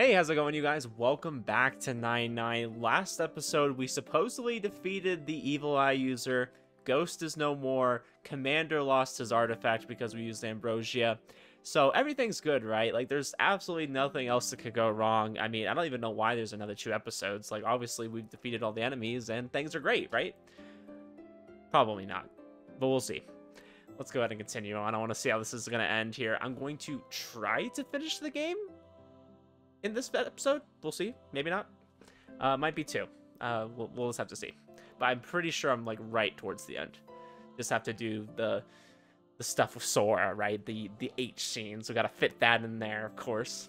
Hey, how's it going, you guys? Welcome back to 9-9. Last episode, we supposedly defeated the Evil Eye user. Ghost is no more. Commander lost his artifact because we used Ambrosia. So everything's good, right? Like, there's absolutely nothing else that could go wrong. I mean, I don't even know why there's another two episodes. Like, obviously, we've defeated all the enemies and things are great, right? Probably not, but we'll see. Let's go ahead and continue on. I want to see how this is going to end here. I'm going to try to finish the game in this episode. We'll see. Maybe not. Uh, might be two. Uh, we'll, we'll just have to see. But I'm pretty sure I'm like right towards the end. Just have to do the the stuff with Sora, right? The the H scenes. We gotta fit that in there, of course.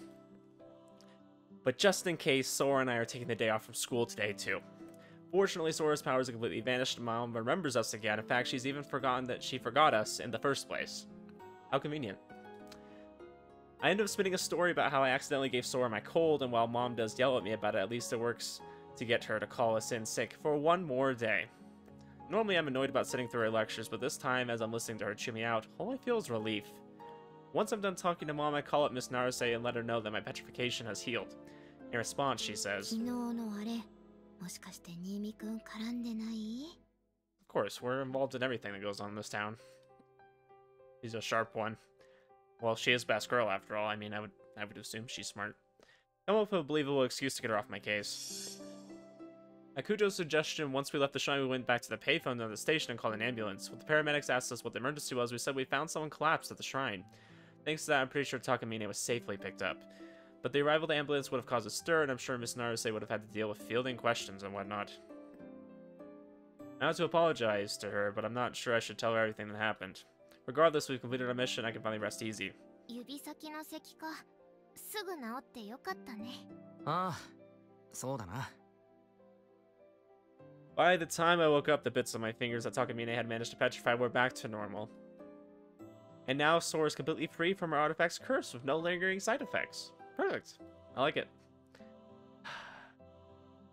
But just in case, Sora and I are taking the day off from school today too. Fortunately, Sora's powers have completely vanished. Mom remembers us again. In fact, she's even forgotten that she forgot us in the first place. How convenient. I end up spinning a story about how I accidentally gave Sora my cold, and while mom does yell at me about it, at least it works to get her to call us in sick for one more day. Normally I'm annoyed about sitting through her lectures, but this time, as I'm listening to her chew me out, all I feel is relief. Once I'm done talking to mom, I call up Miss Naruse and let her know that my petrification has healed. In response, she says, Of course, we're involved in everything that goes on in this town. He's a sharp one. Well, she is best girl after all. I mean, I would I would assume she's smart. Come up with a believable excuse to get her off my case. At Kujo's suggestion, once we left the shrine, we went back to the payphone at the station and called an ambulance. When the paramedics asked us what the emergency was, we said we found someone collapsed at the shrine. Thanks to that, I'm pretty sure Takamine was safely picked up. But the arrival of the ambulance would have caused a stir, and I'm sure Miss Naruse would have had to deal with fielding questions and whatnot. I want to apologize to her, but I'm not sure I should tell her everything that happened. Regardless, we've completed our mission, I can finally rest easy. By the time I woke up, the bits of my fingers that Takamine had managed to petrify were back to normal. And now Sora is completely free from her artifact's curse with no lingering side effects. Perfect. I like it.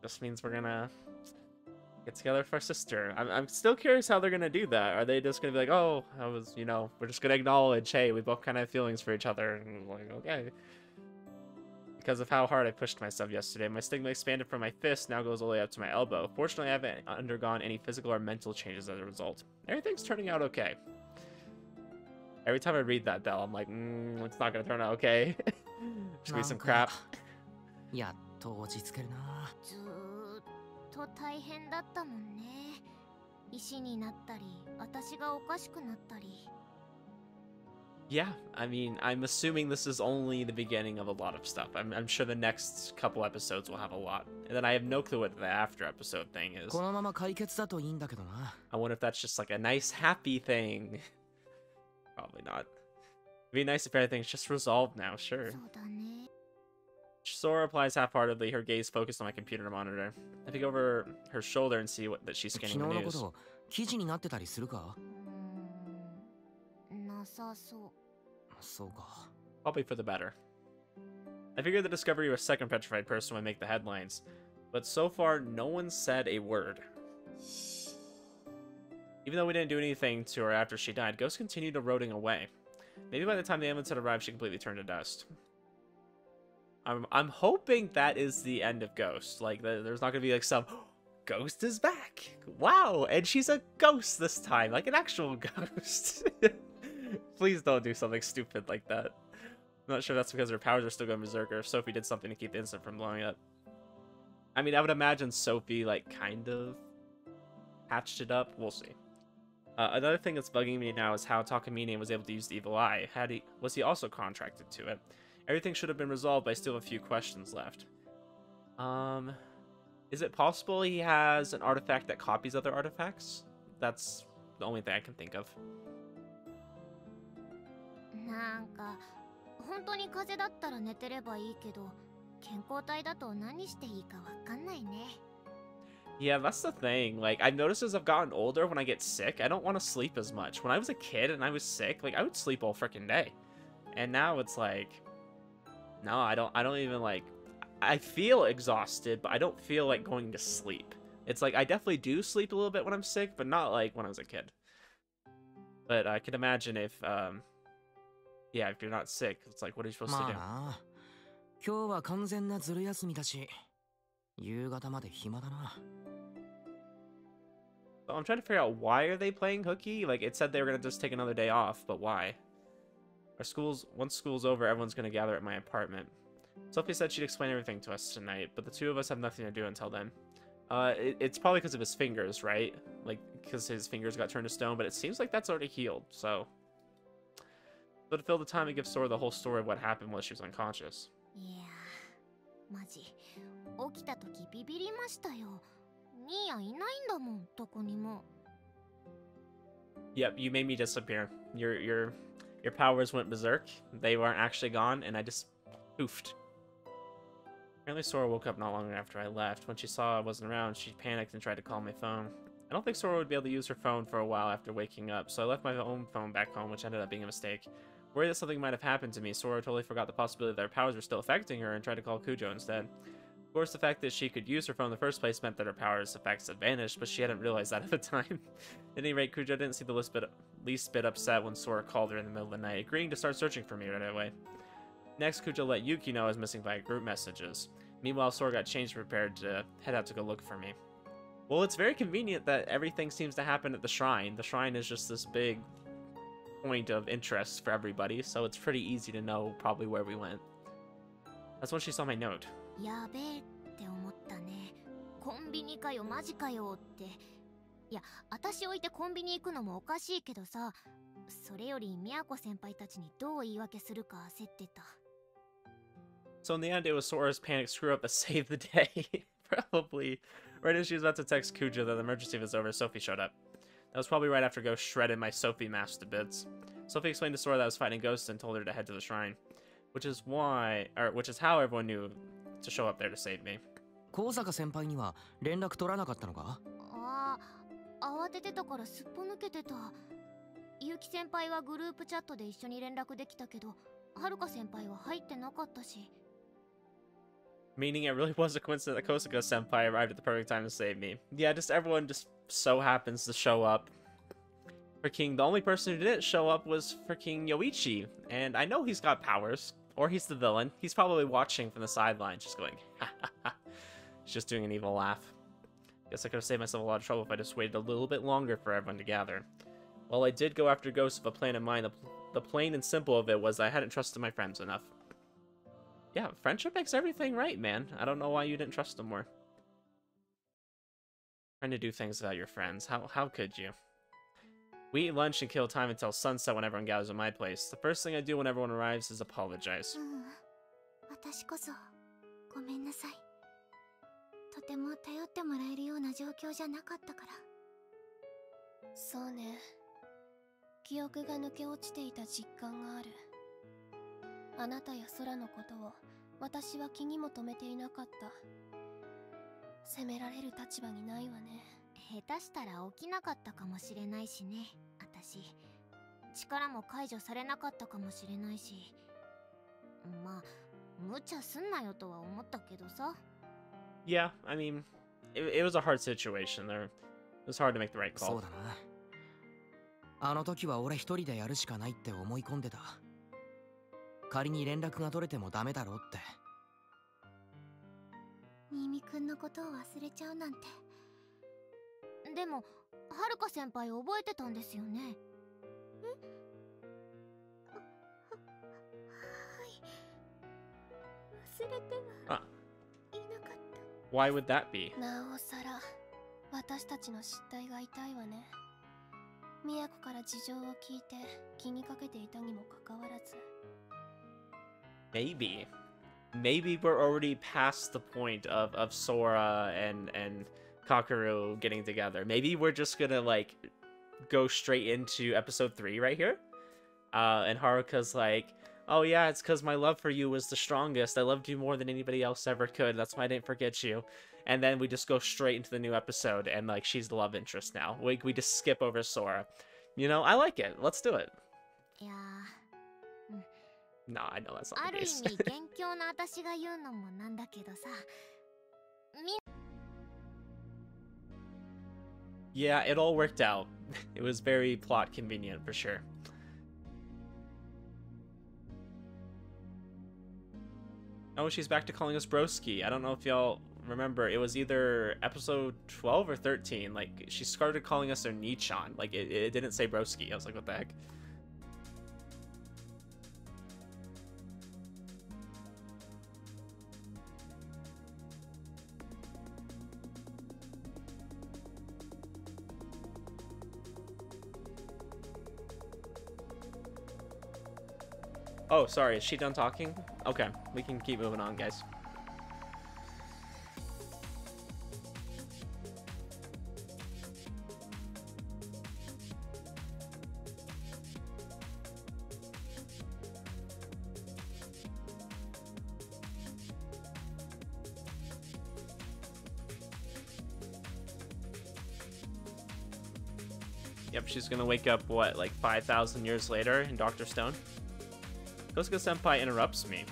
This means we're gonna get together for sister. I'm, I'm still curious how they're gonna do that. Are they just gonna be like, oh, I was, you know, we're just gonna acknowledge, hey, we both kind of have feelings for each other, and like, okay. Because of how hard I pushed myself yesterday, my stigma expanded from my fist, now goes all the way up to my elbow. Fortunately, I haven't undergone any physical or mental changes as a result. Everything's turning out okay. Every time I read that, though, I'm like, mm, it's not gonna turn out okay. Just be some crap. やっと落ち着けるな。 と大変だったもんね石になったり私がおかしくなったり Yeah, I mean, I'm assuming this is only the beginning of a lot of stuff. I'm, I'm sure the next couple episodes will have a lot. And then I have no clue what the after episode thing is. I wonder if that's just like a nice, happy thing. Probably not. It'd be nice if everything's just resolved now, sure. Sora replies half-heartedly, her gaze focused on my computer monitor. I peek over her shoulder and see what, that she's scanning the news. Probably for the better. I figured the discovery of a second petrified person would make the headlines, but so far no one said a word. Even though we didn't do anything to her after she died, Ghost continued eroding away. Maybe by the time the ambulance had arrived, she completely turned to dust. I'm I'm hoping that is the end of Ghost. Like there's not gonna be like some Ghost is back. Wow, and she's a ghost this time, like an actual ghost. Please don't do something stupid like that. I'm not sure that's because her powers are still going berserker. If Sophie did something to keep the instant from blowing up. I mean, I would imagine Sophie like kind of patched it up. We'll see. Uh, another thing that's bugging me now is how Takamine was able to use the evil eye. Had he was he also contracted to it? Everything should have been resolved, but I still have a few questions left. Um, is it possible he has an artifact that copies other artifacts? That's the only thing I can think of. Yeah, that's the thing. Like, I've noticed as I've gotten older, when I get sick, I don't want to sleep as much. When I was a kid and I was sick, like, I would sleep all freaking day. And now it's like, no, I don't. I don't even like. I feel exhausted, but I don't feel like going to sleep. It's like I definitely do sleep a little bit when I'm sick, but not like when I was a kid. But I can imagine if, um, yeah, if you're not sick, it's like, what are you supposed to do? 今日は完全なずる休みだし夕方まで暇だな So I'm trying to figure out why are they playing hooky? Like it said they were gonna just take another day off, but why? Our school's once school's over, everyone's gonna gather at my apartment. Sophie said she'd explain everything to us tonight, but the two of us have nothing to do until then. Uh, it, it's probably because of his fingers, right? Like because his fingers got turned to stone, but it seems like that's already healed. So, so to fill the time and give Sora the whole story of what happened while she was unconscious. いやーマジ起きた時ビビりましたよニーヤいないんだもんどこにも Yep, you made me disappear. Your your your powers went berserk. They weren't actually gone, and I just poofed. Apparently, Sora woke up not long after I left. When she saw I wasn't around, she panicked and tried to call my phone. I don't think Sora would be able to use her phone for a while after waking up, so I left my own phone back home, which ended up being a mistake. Worried that something might have happened to me, Sora totally forgot the possibility that her powers were still affecting her and tried to call Kujo instead. Of course, the fact that she could use her phone in the first place meant that her powers effects had vanished, but she hadn't realized that at the time. at any rate, Kujo didn't see the list, bit, least bit upset when Sora called her in the middle of the night, agreeing to start searching for me right away. Next, Kujo let Yuki know I was missing via group messages. Meanwhile, Sora got changed and prepared to head out to go look for me. Well, it's very convenient that everything seems to happen at the shrine. The shrine is just this big point of interest for everybody, so it's pretty easy to know probably where we went. That's when she saw my note. やべえって思ったね。コンビニかよ、マジかよって。いや私置いてコンビニ行くのもおかしいけどさそれより宮子先輩たちにどう言い訳するか焦ってた So in the end, it was Sora's panic screw up that saved the day. probably. Right as she was about to text Kujo that the emergency was over, Sophie showed up. That was probably right after Ghost shredded my Sophie mask to bits. Sophie explained to Sora that I was fighting ghosts and told her to head to the shrine. Which is why, or which is how everyone knew to show up there to save me. 高坂先輩には連絡取らなかったのか慌ててたからすっぽ抜けてた結城先輩はグループチャットで一緒に連絡できたけどはるか先輩は入ってなかったし Meaning it really was a coincidence that Kosaka senpai arrived at the perfect time to save me. Yeah, just everyone just so happens to show up. Freaking the only person who didn't show up was freaking Yoichi, and I know he's got powers, or he's the villain. He's probably watching from the sidelines, just going, ha ha ha. He's just doing an evil laugh. Guess I could have saved myself a lot of trouble if I just waited a little bit longer for everyone to gather. While I did go after ghosts with a plan in mind, the, the plain and simple of it was I hadn't trusted my friends enough. Yeah, friendship makes everything right, man. I don't know why you didn't trust them more. Trying to do things without your friends. How, how could you? We eat lunch and kill time until sunset when everyone gathers at my place. The first thing I do when everyone arrives is apologize. Mm. とても頼ってもらえるような状況じゃなかったから。そうね。記憶が抜け落ちていた実感がある。あなたや空のことを私は気にも留めていなかった。責められる立場にないわね。下手したら起きなかったかもしれないしね。私力も解除されなかったかもしれないし。まあ無茶すんなよとは思ったけどさ Yeah, I mean, it, it was a hard situation. There, it was hard to make the right そ call. うだな。あの時は俺一人でやるしかないって思い込んでた。仮に連絡が取れてもダメだろうって。新見くんのことを忘れちゃうなんて。でもはるか先輩覚えてたんですよね。え？は Why would that be? なおさら私たちの失態が痛いわね。都から事情を聞いて気にかけていたにもかかわらず。Maybe. Maybe we're already past the point of, of Sora and, and Kakeru getting together. Maybe we're just gonna like go straight into episode 3 right here. Uh, and Haruka's like, Oh yeah, it's because my love for you was the strongest. I loved you more than anybody else ever could. That's why I didn't forget you. And then we just go straight into the new episode, and like she's the love interest now. We we just skip over Sora. You know, I like it. Let's do it. Yeah. No, I know that's not the case. yeah, it all worked out. It was very plot convenient for sure. Oh, she's back to calling us broski. I don't know if y'all remember. It was either episode 12 or 13. Like, she started calling us her Nichan. Like, it, it didn't say broski. I was like, what the heck? Oh, sorry. Is she done talking? Okay, we can keep moving on, guys. Yep, she's gonna wake up, what, like 5,000 years later in Dr. Stone? Kousaka Senpai interrupts me.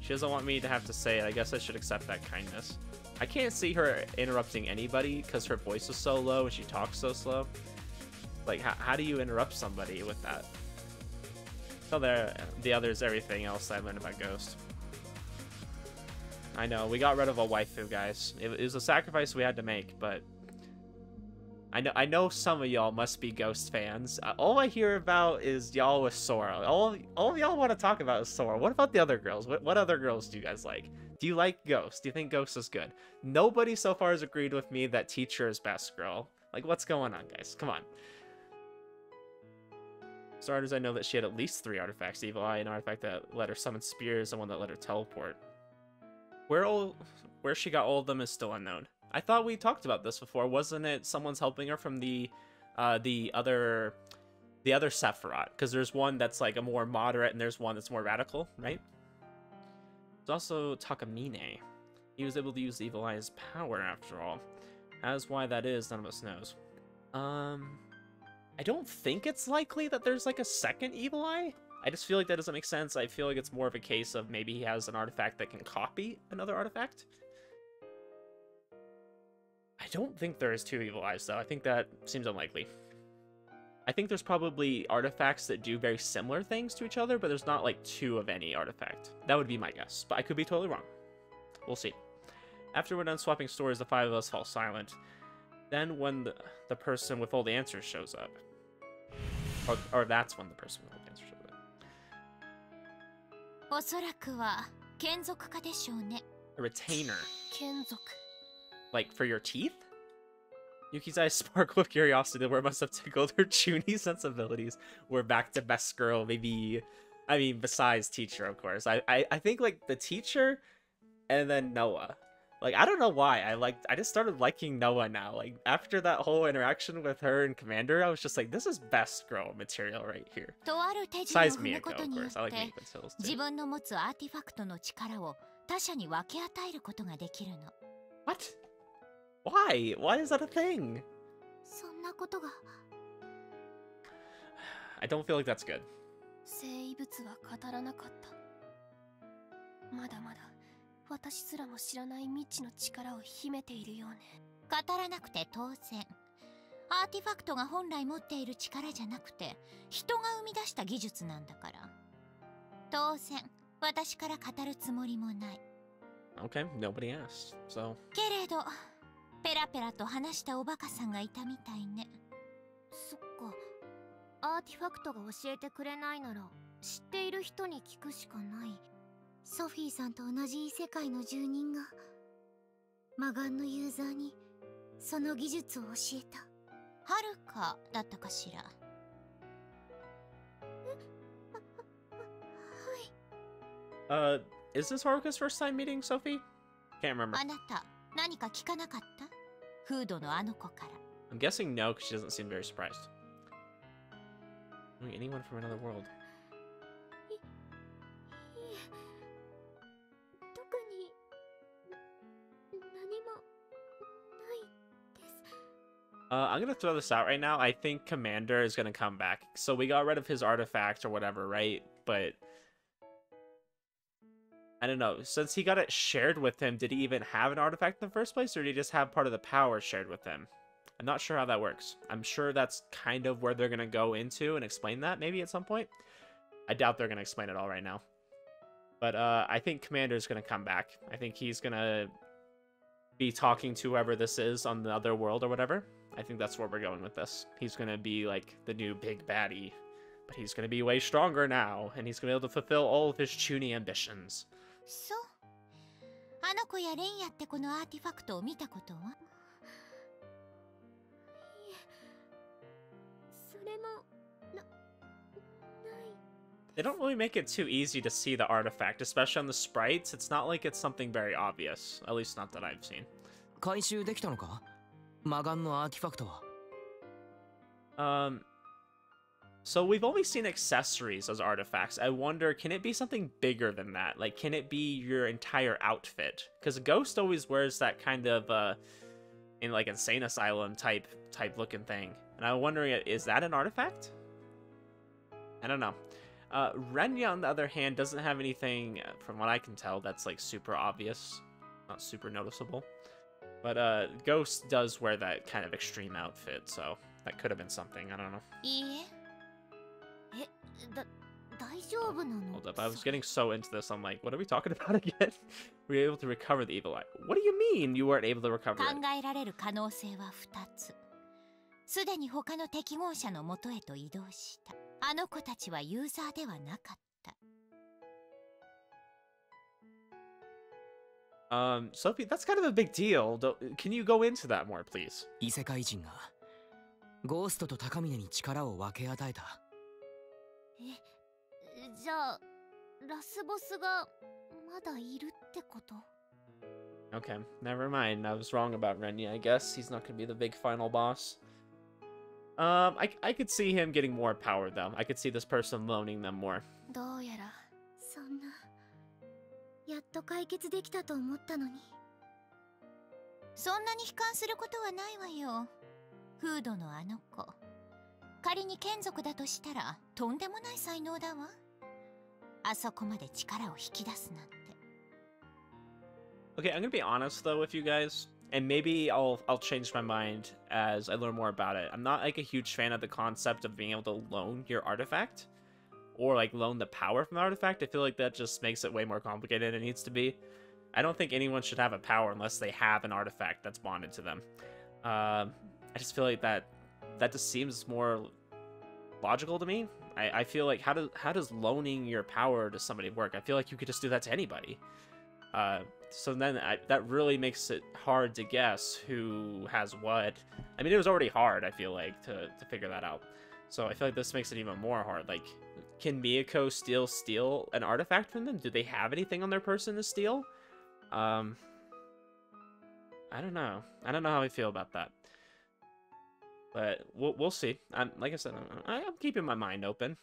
She doesn't want me to have to say it. I guess I should accept that kindness. I can't see her interrupting anybody because her voice is so low and she talks so slow. Like, how, how do you interrupt somebody with that? So there, the others, everything else I learned about Ghost. I know, we got rid of a waifu, guys. It, it was a sacrifice we had to make, but I know I know some of y'all must be Ghost fans. Uh, all I hear about is y'all with Sora. All all y'all want to talk about is Sora. What about the other girls? What what other girls do you guys like? Do you like Ghost? Do you think Ghost is good? Nobody so far has agreed with me that Teacher is best girl. Like what's going on, guys? Come on. Starters, I know that she had at least three artifacts: Evil Eye, an artifact that let her summon spears, and one that let her teleport. Where all where she got all of them is still unknown. I thought we talked about this before. Wasn't it someone's helping her from the uh, the other the other Sephiroth? Because there's one that's like a more moderate and there's one that's more radical, right? There's also Takamine. He was able to use the Evil Eye's power after all. As why that is, none of us knows. Um, I don't think it's likely that there's like a second Evil Eye. I just feel like that doesn't make sense. I feel like it's more of a case of maybe he has an artifact that can copy another artifact. I don't think there is two evil eyes, though. I think that seems unlikely. I think there's probably artifacts that do very similar things to each other, but there's not like two of any artifact. That would be my guess, but I could be totally wrong. We'll see. After we're done swapping stories, the five of us fall silent. Then when the, the person with all the answers shows up. Or, or that's when the person with all the answers shows up. おそらくは眷属家でしょうね A retainer. 眷属 like, for your teeth? Yuki's eyes sparkle with curiosity where must have tickled her chuuni sensibilities. We're back to best girl, maybe... I mean, besides teacher, of course. I, I, I think, like, the teacher and then Noah. Like, I don't know why. I like. I just started liking Noah now. Like, after that whole interaction with her and Commander, I was just like, this is best girl material right here. Besides Miyako, of course. I like Miyako Tales, too. What? Why? Why is that a thing? そんなことが I don't feel like that's good. 生異物は語らなかったまだまだ私すらも知らない未知の力を秘めているようね語らなくて当然アーティファクトが本来持っている力じゃなくて人が生み出した技術なんだから当然私から語るつもりもない Okay, nobody asked. So, けれど ペラペラと話したおバカさんがいたみたいね。そっか。アーティファクトが教えてくれないなら知っている人に聞くしかない。ソフィーさんと同じ異世界の住人が魔眼のユーザーにその技術を教えた。はるかだったかしら。はい。Uh, is this Haruka's first time meeting Sophie? Can't remember. あなた何か聞かなかったフードのあの子から I'm guessing no, because she doesn't seem very surprised. Wait, anyone from another world? 特に何もないです Uh, I'm gonna throw this out right now. I think Commander is gonna come back. So we got rid of his artifact or whatever, right? But I don't know. Since he got it shared with him, did he even have an artifact in the first place, or did he just have part of the power shared with him? I'm not sure how that works. I'm sure that's kind of where they're gonna go into and explain that maybe at some point. I doubt they're gonna explain it all right now. But uh, I think Commander's gonna come back. I think he's gonna be talking to whoever this is on the other world or whatever. I think that's where we're going with this. He's gonna be like the new big baddie, but he's gonna be way stronger now, and he's gonna be able to fulfill all of his Chuuni ambitions. そうあの子やレンヤってこのアーティファクトを見たことはいえそれもなない They don't really make it too easy to see the artifact, especially on the sprites. It's not like it's something very obvious, at least not that I've seen. 回収できたのか魔眼のアーティファクトは Um, so we've only seen accessories as artifacts. I wonder, can it be something bigger than that? Like, can it be your entire outfit? Because Ghost always wears that kind of uh, in like insane asylum type type looking thing, and I'm wondering, is that an artifact? I don't know. Uh, Renya, on the other hand, doesn't have anything, uh, from what I can tell, that's like super obvious, not super noticeable. But uh, Ghost does wear that kind of extreme outfit, so that could have been something. I don't know. い Hold up, I was getting so into this. I'm like, what are we talking about again? Were you able to recover the evil eye? What do you mean you weren't able to recover 考 it? えられる可能性は2つすでに他の適合者のもとへと移動したあの子たちはユーザーではなかった Um, Sophie, that's kind of a big deal. Can you go into that more, please? 異世界人がゴーストと高峰に力を分け与えたじゃあラスボスがまだいるってこと Okay, never mind. I was wrong about Renya, I guess. He's not going to be the big final boss. Um, I, I could see him getting more power, though. I could see this person loaning them more. どうやらそんなやっと解決できたと思ったのにそんなに悲観することはないわよフードのあの子 仮に眷属だとしたらとんでもない才能だわあそこまで力を引き出すなんて Okay, I'm gonna be honest though with you guys, and maybe I'll I'll change my mind as I learn more about it. I'm not like a huge fan of the concept of being able to loan your artifact, or like loan the power from the artifact. I feel like that just makes it way more complicated than it needs to be. I don't think anyone should have a power unless they have an artifact that's bonded to them. Um, I just feel like that that just seems more logical to me. I, I feel like how does how does loaning your power to somebody work? I feel like you could just do that to anybody. Uh, so then I, that really makes it hard to guess who has what. I mean, it was already hard. I feel like to to figure that out. So I feel like this makes it even more hard. Like, can Miyako steal steal an artifact from them? Do they have anything on their person to steal? Um, I don't know. I don't know how I feel about that. But we'll we'll see. I'm like I said, I'm, I'm keeping my mind open.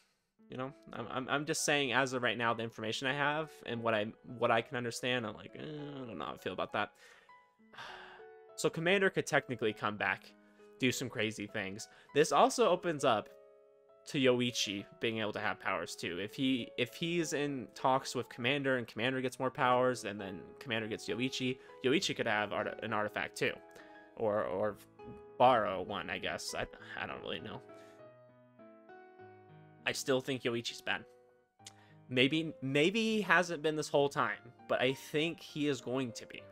You know, I'm, I'm just saying as of right now, the information I have and what I what I can understand, I'm like, eh, I don't know how I feel about that. So Commander could technically come back, do some crazy things. This also opens up to Yoichi being able to have powers too. If he if he's in talks with Commander and Commander gets more powers, and then Commander gets Yoichi, Yoichi could have art- an artifact too, or or borrow one. I guess I I don't really know. I still think Yoichi's bad. Maybe maybe he hasn't been this whole time, but I think he is going to be.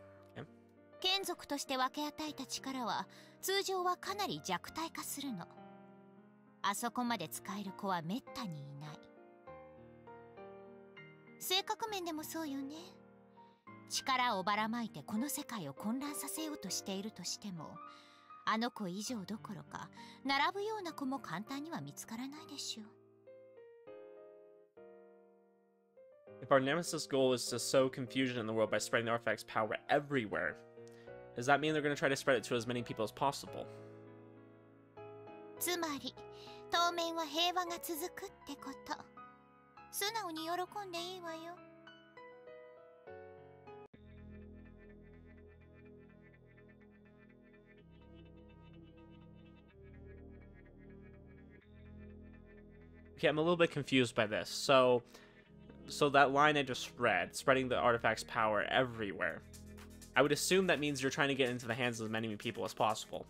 眷属として分け与えた力は通常はかなり弱体化するのあそこまで使える子はめったにいない性格面でもそうよね力をばらまいてこの世界を混乱させようとしているとしてもあの子以上どころか並ぶような子も簡単には見つからないでしょう If our nemesis goal is to sow confusion in the world by spreading the artifact's power everywhere, does that mean they're going to try to spread it to as many people as possible? つまり当面は平和が続くってこと素直に喜んでいいわよ Okay, I'm a little bit confused by this. So, so that line I just read, spreading the artifact's power everywhere. I would assume that means you're trying to get into the hands of as many people as possible.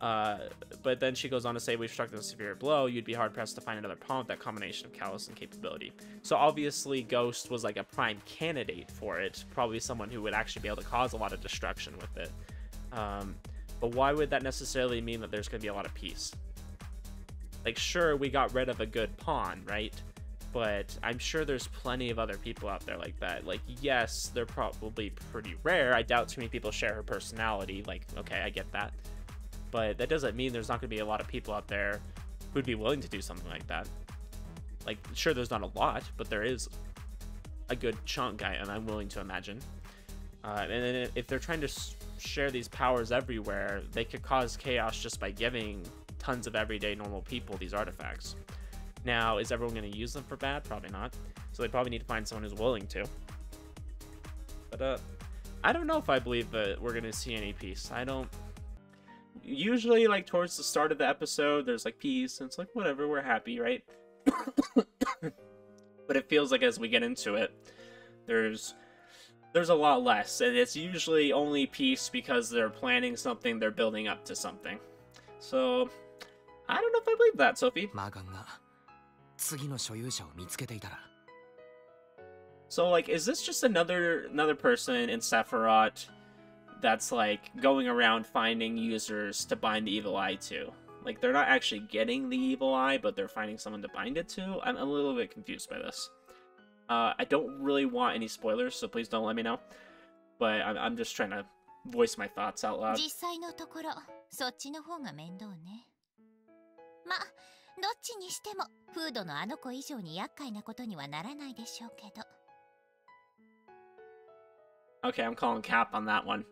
Uh, but then she goes on to say, we've struck a severe blow. You'd be hard pressed to find another pawn with that combination of callous and capability. So obviously, Ghost was like a prime candidate for it. Probably someone who would actually be able to cause a lot of destruction with it. Um, but why would that necessarily mean that there's going to be a lot of peace? Like, sure, we got rid of a good pawn, right? But I'm sure there's plenty of other people out there like that. Like, yes, they're probably pretty rare. I doubt too many people share her personality. Like, okay, I get that but that doesn't mean there's not going to be a lot of people out there who'd be willing to do something like that. Like, sure, there's not a lot, but there is a good chunk, I, and I'm willing to imagine. Uh, and then if they're trying to share these powers everywhere, they could cause chaos just by giving tons of everyday normal people these artifacts. Now, is everyone going to use them for bad? Probably not. So they probably need to find someone who's willing to. But uh, I don't know if I believe that we're going to see any peace. I don't usually like towards the start of the episode there's like peace and it's like whatever we're happy right but it feels like as we get into it there's there's a lot less and it's usually only peace because they're planning something they're building up to something so i don't know if i believe that sophie so like is this just another another person in sephiroth that's like going around finding users to bind the evil eye to. Like they're not actually getting the evil eye, but they're finding someone to bind it to. I'm a little bit confused by this. Uh, I don't really want any spoilers, so please don't let me know. But I'm, I'm just trying to voice my thoughts out loud. そっちの方が面倒ね。 ま、どっちにしても、フードのあの子以上に厄介なことにはならないでしょうけど。Okay, I'm calling cap on that one.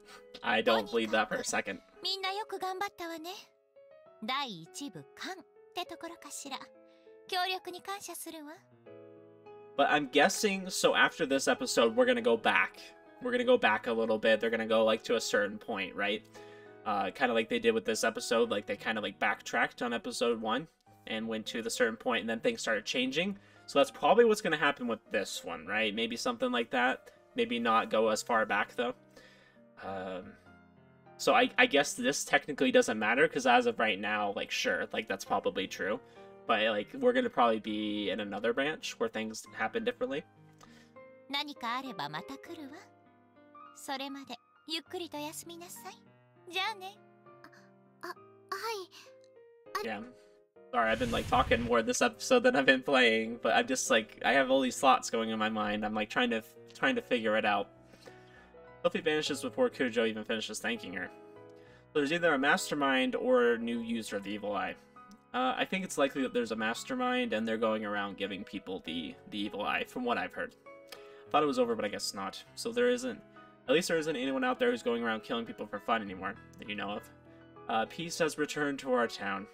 I don't believe that for a second. みんなよく頑張ったわね。第一部完ってところかしら。協力に感謝するわ。But I'm guessing, so after this episode, we're gonna go back. We're gonna go back a little bit. They're gonna go like to a certain point, right? Uh, kind of like they did with this episode. Like they kind of like backtracked on episode one and went to the certain point, and then things started changing. So that's probably what's gonna happen with this one, right? Maybe something like that. Maybe not go as far back though. Um, so I, I guess this technically doesn't matter because as of right now, like sure, like that's probably true, but like we're gonna probably be in another branch where things happen differently. 何かあればまた来るわ。それまでゆっくりと休みなさい。 じゃあね。あ、はい。Yeah. Sorry, I've been like talking more this episode than I've been playing, but I'm just like I have all these thoughts going in my mind. I'm like trying to trying to figure it out. Sophie vanishes before Kujo even finishes thanking her. So there's either a mastermind or a new user of the evil eye. Uh, I think it's likely that there's a mastermind and they're going around giving people the, the evil eye, from what I've heard. Thought it was over, but I guess not. So there isn't, at least there isn't anyone out there who's going around killing people for fun anymore, that you know of. Uh, peace has returned to our town.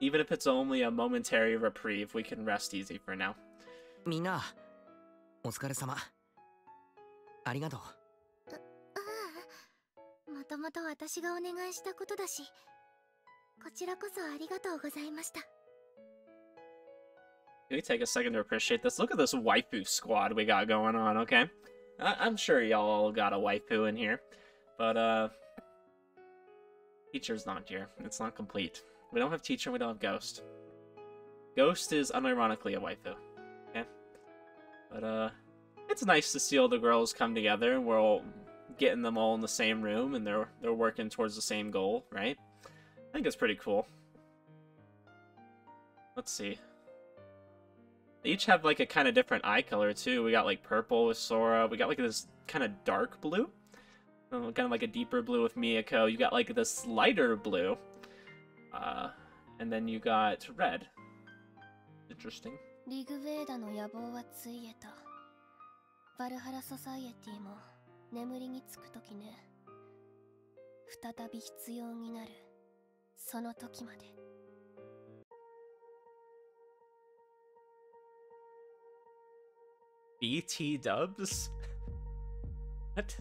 Even if it's only a momentary reprieve, we can rest easy for now. みんな、お疲れ様。ありがとう。ああ、もともと私がお願いしたことだし、こちらこそありがとうございました。Can we take a second to appreciate this? Look at this waifu squad we got going on, okay? I I'm sure y'all got a waifu in here, but uh, teacher's not here. It's not complete. We don't have Teacher, we don't have Ghost. Ghost is unironically a waifu. Okay? But, uh, it's nice to see all the girls come together. We're all getting them all in the same room, and they're they're working towards the same goal, right? I think it's pretty cool. Let's see. They each have, like, a kind of different eye color, too. We got, like, purple with Sora. We got, like, this kind of dark blue. Kind of like a deeper blue with Miyako. You got, like, this lighter blue uh, and then you got red. Interesting. リグヴェーダの野望はついえた。バルハラソサイエティも眠りにつく時ね。再び必要になる。その時まで。 BT dubs? What?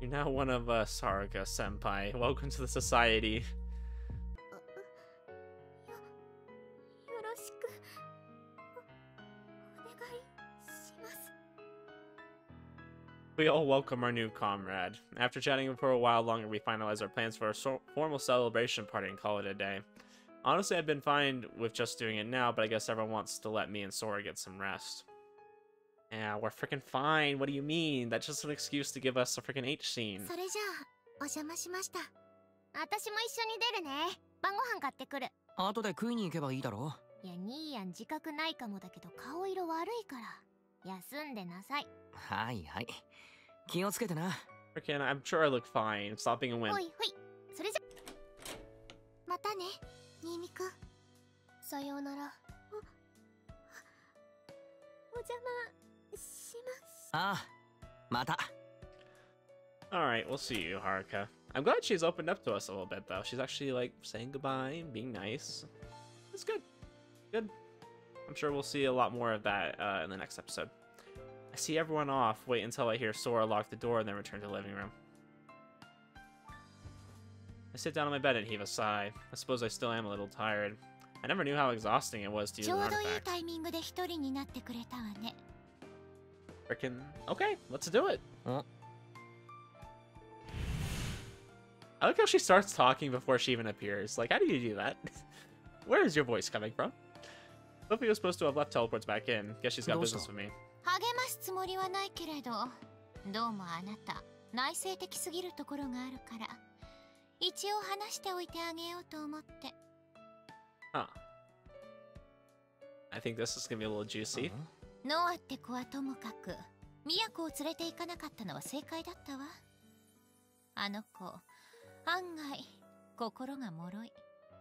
You're now one of us, Haruka senpai. Welcome to the society. We all welcome our new comrade. After chatting for a while longer, we finalize our plans for a so formal celebration party and call it a day. Honestly, I've been fine with just doing it now, but I guess everyone wants to let me and Sora get some rest. Yeah, we're freaking fine. What do you mean? That's just an excuse to give us a freaking H scene. それじゃあお邪魔しました私も一緒に出るね晩ご飯買ってくる後で食いに行けばいいだろいやニーヤン自覚ないかもだけど顔色悪いから休んでなさいはいはい気をつけてな Freaking, I'm sure I look fine. Stop being a ほ wimp. いほいそれじゃまたね 新見くんさようならお邪魔しますああまた Alright, we'll see you, Haruka. I'm glad she's opened up to us a little bit, though. She's actually, like, saying goodbye and being nice. It's good. Good. I'm sure we'll see a lot more of that uh, in the next episode. I see everyone off. Wait until I hear Sora lock the door and then return to the living room. I sit down on my bed and heave a sigh. I suppose I still am a little tired. I never knew how exhausting it was to use ちょ an うどいい artifact. タイミングで一人になってくれたわね Frickin' okay, let's do it. Oh. I like how she starts talking before she even appears. Like, how do you do that? Where is your voice coming from? Sophie was supposed to have left teleports back in. Guess she's got どうした？ business with me. 励ますつもりはないけれどどうもあなた内省的すぎるところがあるから 一応話しておいてあげようと思って Huh. I think this is gonna be a little juicy. ノアって子はともかく都を連れて行かなかったのは正解だったわあの子案外心が脆い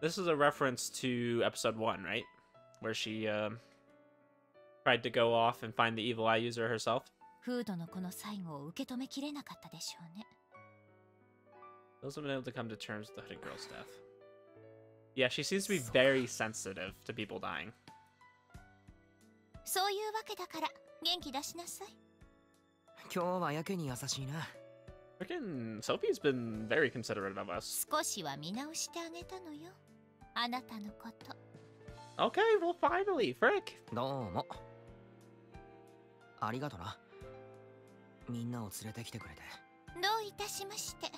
This is a reference to episode one, right? Where she um, tried to go off and find the evil eye user herself. フードの子の最後を受け止めきれなかったでしょうね Those have been able to come to terms with the hooded girl's death. Yeah, she seems to be very sensitive to people dying. そういうわけだから元気出しなさい今日はやけに優しいな Freaking Sophie's been very considerate of us. 少しは見直してあげたのよあなたのこと Okay, well, finally, frick. どうもありがとなみんなを連れてきてくれてどういたしまして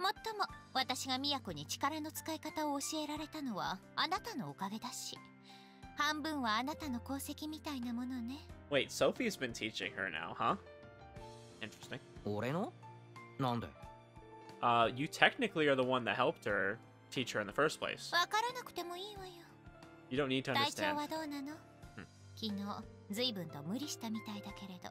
もっとも私が都に力の使い方を教えられたのはあなたのおかげだし半分はあなたの功績みたいなものね Wait, Sophie's been teaching her now, huh? Interesting. 俺のなんで Uh, you technically are the one that helped her teach her in the first place. わからなくてもいいわよ You don't need to 体調 understand. はどうなのうん昨日随分と無理したみたいだけれど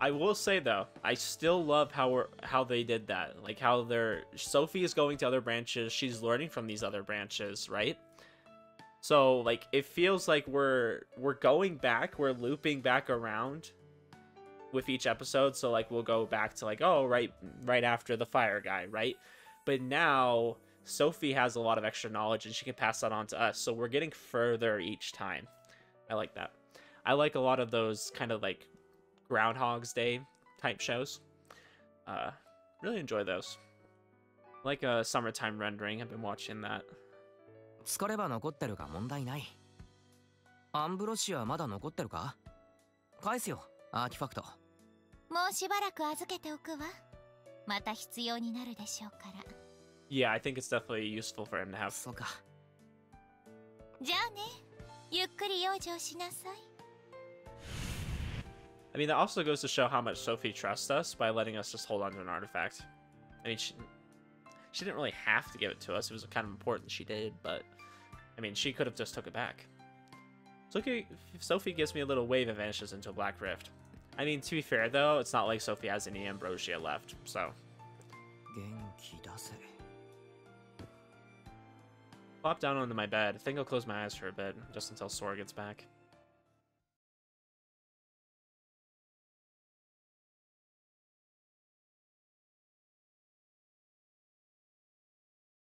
I will say though, I still love how we're, how they did that. Like how they're Sophie is going to other branches, she's learning from these other branches, right? So like it feels like we're we're going back, we're looping back around with each episode. So like we'll go back to like oh right right after the fire guy, right? But now Sophie has a lot of extra knowledge and she can pass that on to us. So we're getting further each time. I like that. I like a lot of those kind of like Groundhog's Day type shows. Uh, really enjoy those. Like a summertime rendering. I've been watching that. 疲れば残ってるが問題ないアンブロシアまだ残ってるか返すよアーティファクトもうしばらく預けておくわまた必要になるでしょうから Yeah, I think it's definitely useful for him to have. そうかじゃあねゆっくり養生しなさい I mean, that also goes to show how much Sophie trusts us by letting us just hold on to an artifact. I mean, she, she didn't really have to give it to us. It was kind of important she did, but I mean, she could have just took it back. Sophie, Sophie gives me a little wave and vanishes into a black rift. I mean, to be fair though, it's not like Sophie has any ambrosia left, so. Plop down onto my bed. I think I'll close my eyes for a bit, just until Sora gets back.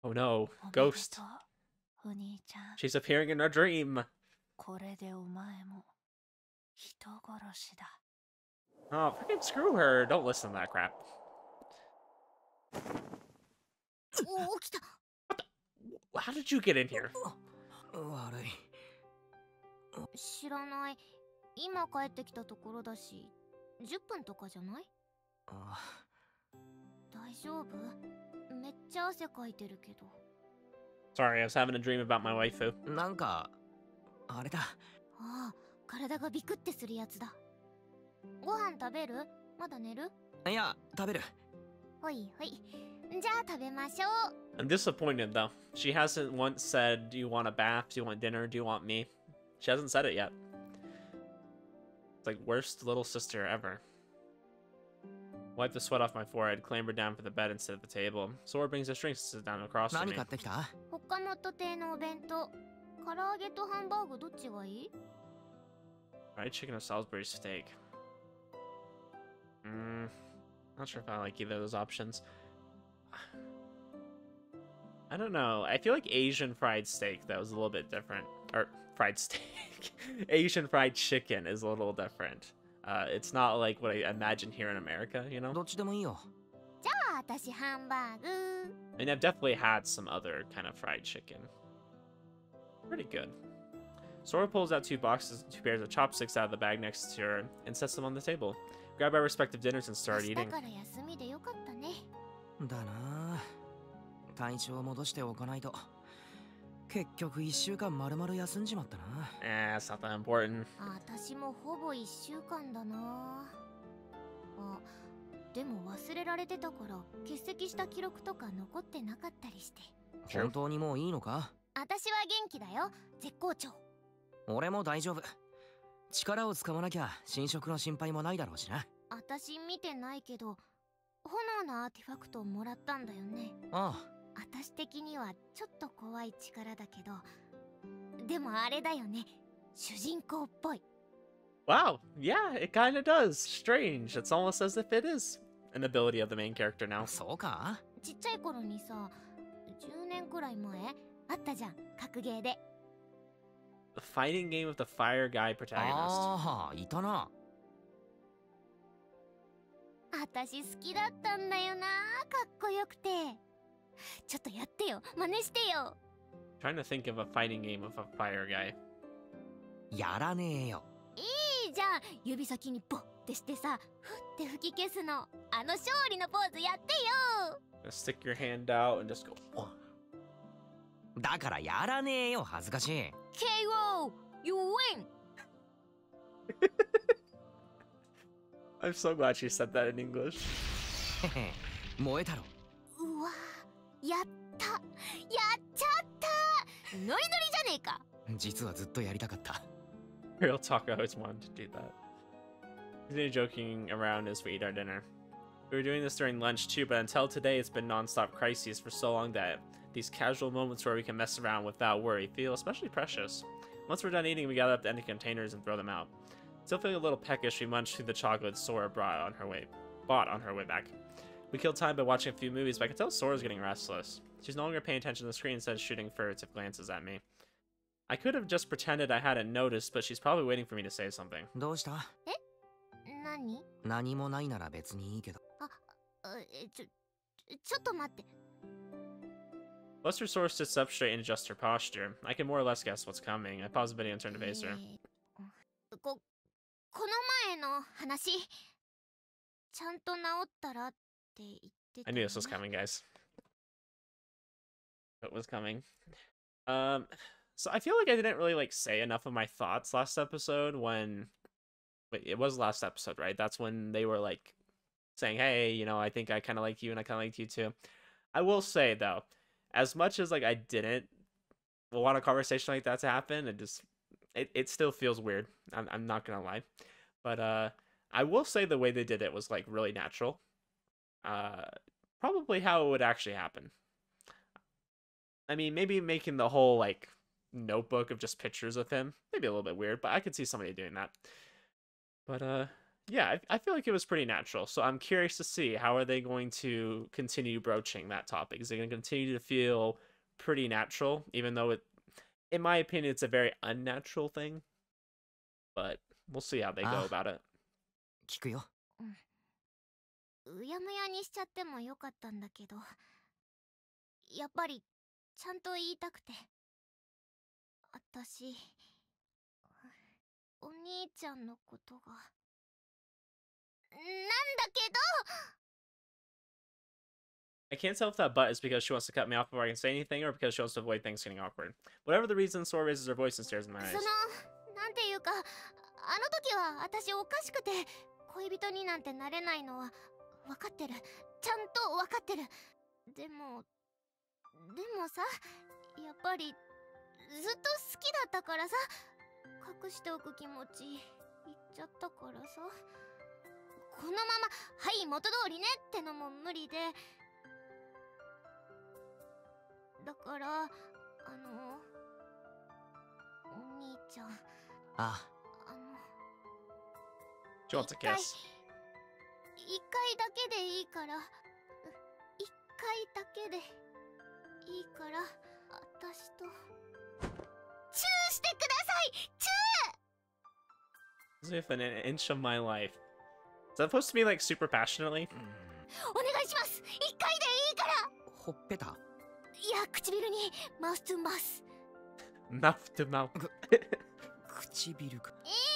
Oh no, おめで Ghost. とうお兄ちゃん She's appearing in our dream. これでお前も人殺しだ Oh, freaking screw her. Don't listen to that crap. おお来た How did you get in here? 悪い知らない今帰ってきたところだし10分とかじゃない あ 大丈夫めっちゃ汗かいてるけど Sorry, I was having a dream about my waifu. なんかあれだああ体がビクってするやつだご飯食べるまだ寝るいや食べるほいほいじゃあ食べましょう I'm disappointed though. She hasn't once said, Do you want a bath? Do you want dinner? Do you want me? She hasn't said it yet. It's like worst little sister ever. Wipe the sweat off my forehead, clamber down for the bed instead of the table. Sora brings us drinks to sit down across from 何 me. 買ってきた他本亭のお弁当唐揚げとハンバーグどっちがいい Fried chicken or Salisbury steak? Mm, not sure if I like either of those options. I don't know. I feel like Asian fried steak that was a little bit different. Or fried steak. Asian fried chicken is a little different. Uh, it's not like what I imagine here in America, you know? どっちでもいいよじゃあ私ハンバーグ I mean, I've definitely had some other kind of fried chicken. Pretty good. Sora pulls out two boxes and two pairs of chopsticks out of the bag next to her and sets them on the table. Grab our respective dinners and 明 start 日 eating. から休みでよかったねだな体調戻しておかないと 結局1週間丸々休んじまったな。Eh, not that important. 私もほぼ1週間だな。あでも忘れられてたから欠席した記録とか残ってなかったりして.本当にもういいのか？私は元気だよ絶好調。俺も大丈夫。力を使わなきゃ侵食の心配もないだろうしな。私見てないけど炎のアーティファクトをもらったんだよね。あ私的にはちょっと怖い力だけどでもあれだよね主人公っぽい Wow, yeah, it kind of does. Strange. It's almost as if it is an ability of the main character now. あそうかちっちゃい頃にさ10年くらい前あったじゃん格ゲーで The fighting game with the fire guy protagonist. ああいたな私好きだったんだよなかっこよくてちょっとやってよ真似してよ Trying to think of a fighting game with a fire guy. やらねえよいいじゃん指先にボッてしてさふって吹き消すのあの勝利のポーズやってよ Gonna stick your hand out and just go. "Wah." だからやらねえよ恥ずかしい KO! You win! I'm so glad she said that in English. へへ燃えたろうわ やったやっちゃったノリノリじゃねえか実はずっとやりたかった Real talk, I always wanted to do that. Continue joking around as we eat our dinner. We were doing this during lunch too, but until today, it's been non-stop crises for so long that these casual moments where we can mess around without worry feel especially precious. Once we're done eating, we gather up the empty containers and throw them out. Still feeling a little peckish, we munch through the chocolates Sora brought on her way, bought on her way back. We kill time by watching a few movies, but I can tell Sora's getting restless. She's no longer paying attention to the screen instead of shooting furtive glances at me. I could have just pretended I hadn't noticed, but she's probably waiting for me to say something. どうした何何もないなら別にいいけどあえちょちょっと待って Lester Sora sits up straight and adjusts her posture. I can more or less guess what's coming. I pause the video and turn to face her. えーここの前の話ちゃんと治ったらって言ってた I knew this was coming, guys. It was coming. Um, so I feel like I didn't really like say enough of my thoughts last episode when, wait, it was last episode, right? That's when they were like saying, "Hey, you know, I think I kind of like you, and I kind of liked you too." I will say though, as much as like I didn't want a conversation like that to happen, it just it, it still feels weird. I'm I'm not gonna lie, but uh, I will say the way they did it was like really natural Uh, probably how it would actually happen. I mean, maybe making the whole like notebook of just pictures of him, maybe a little bit weird, but I could see somebody doing that. But uh yeah, I, I feel like it was pretty natural. So I'm curious to see how are they going to continue broaching that topic? Is it going to continue to feel pretty natural, even though it, in my opinion, it's a very unnatural thing. But we'll see how they go Ah. about it. 聞くよ うやむやにしちゃってもよかったんだけどやっぱりちゃんと言いたくて私お兄ちゃんのことがなんだけど I can't tell if that but is because she wants to cut me off before I can say anything or because she wants to avoid things getting awkward. Whatever the reason, Sora raises her voice and stares in my eyes. そのなんていうかあの時は私おかしくて恋人になんてなれないのは分かってる。ちゃんと分かってる。でもでもさやっぱりずっと好きだったからさ隠しておく気持ち言っちゃったからさこのまま「はい元通りね」ってのも無理で。だからあのお兄ちゃん。あ。あの She wants a kiss. 一回だけでいいから。う一回だけで。いいから私と。チューしてください！チ As if an inch of my life. Is that supposed to be like super passionately? ーうんューお願いします！一回でいいから！ほっぺた？いや唇にマウストゥマウス。Mouth to mouth. 唇かいいじゃん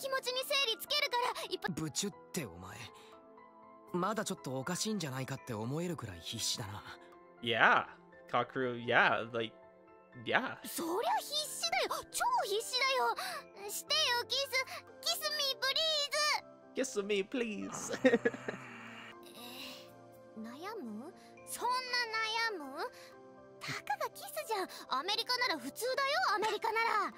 気持ちに整理つけるからいっぱい。ブチュってお前まだちょっとおかしいんじゃないかって思えるくらい必死だな。Yeah. Kakeru, yeah, like, yeah. そりゃ必死だよ。超必死だよ。してよキス。キスミープリーズ。Kiss me, please. えー悩む？そんな悩む？たかがキスじゃん。アメリカなら普通だよアメリカなら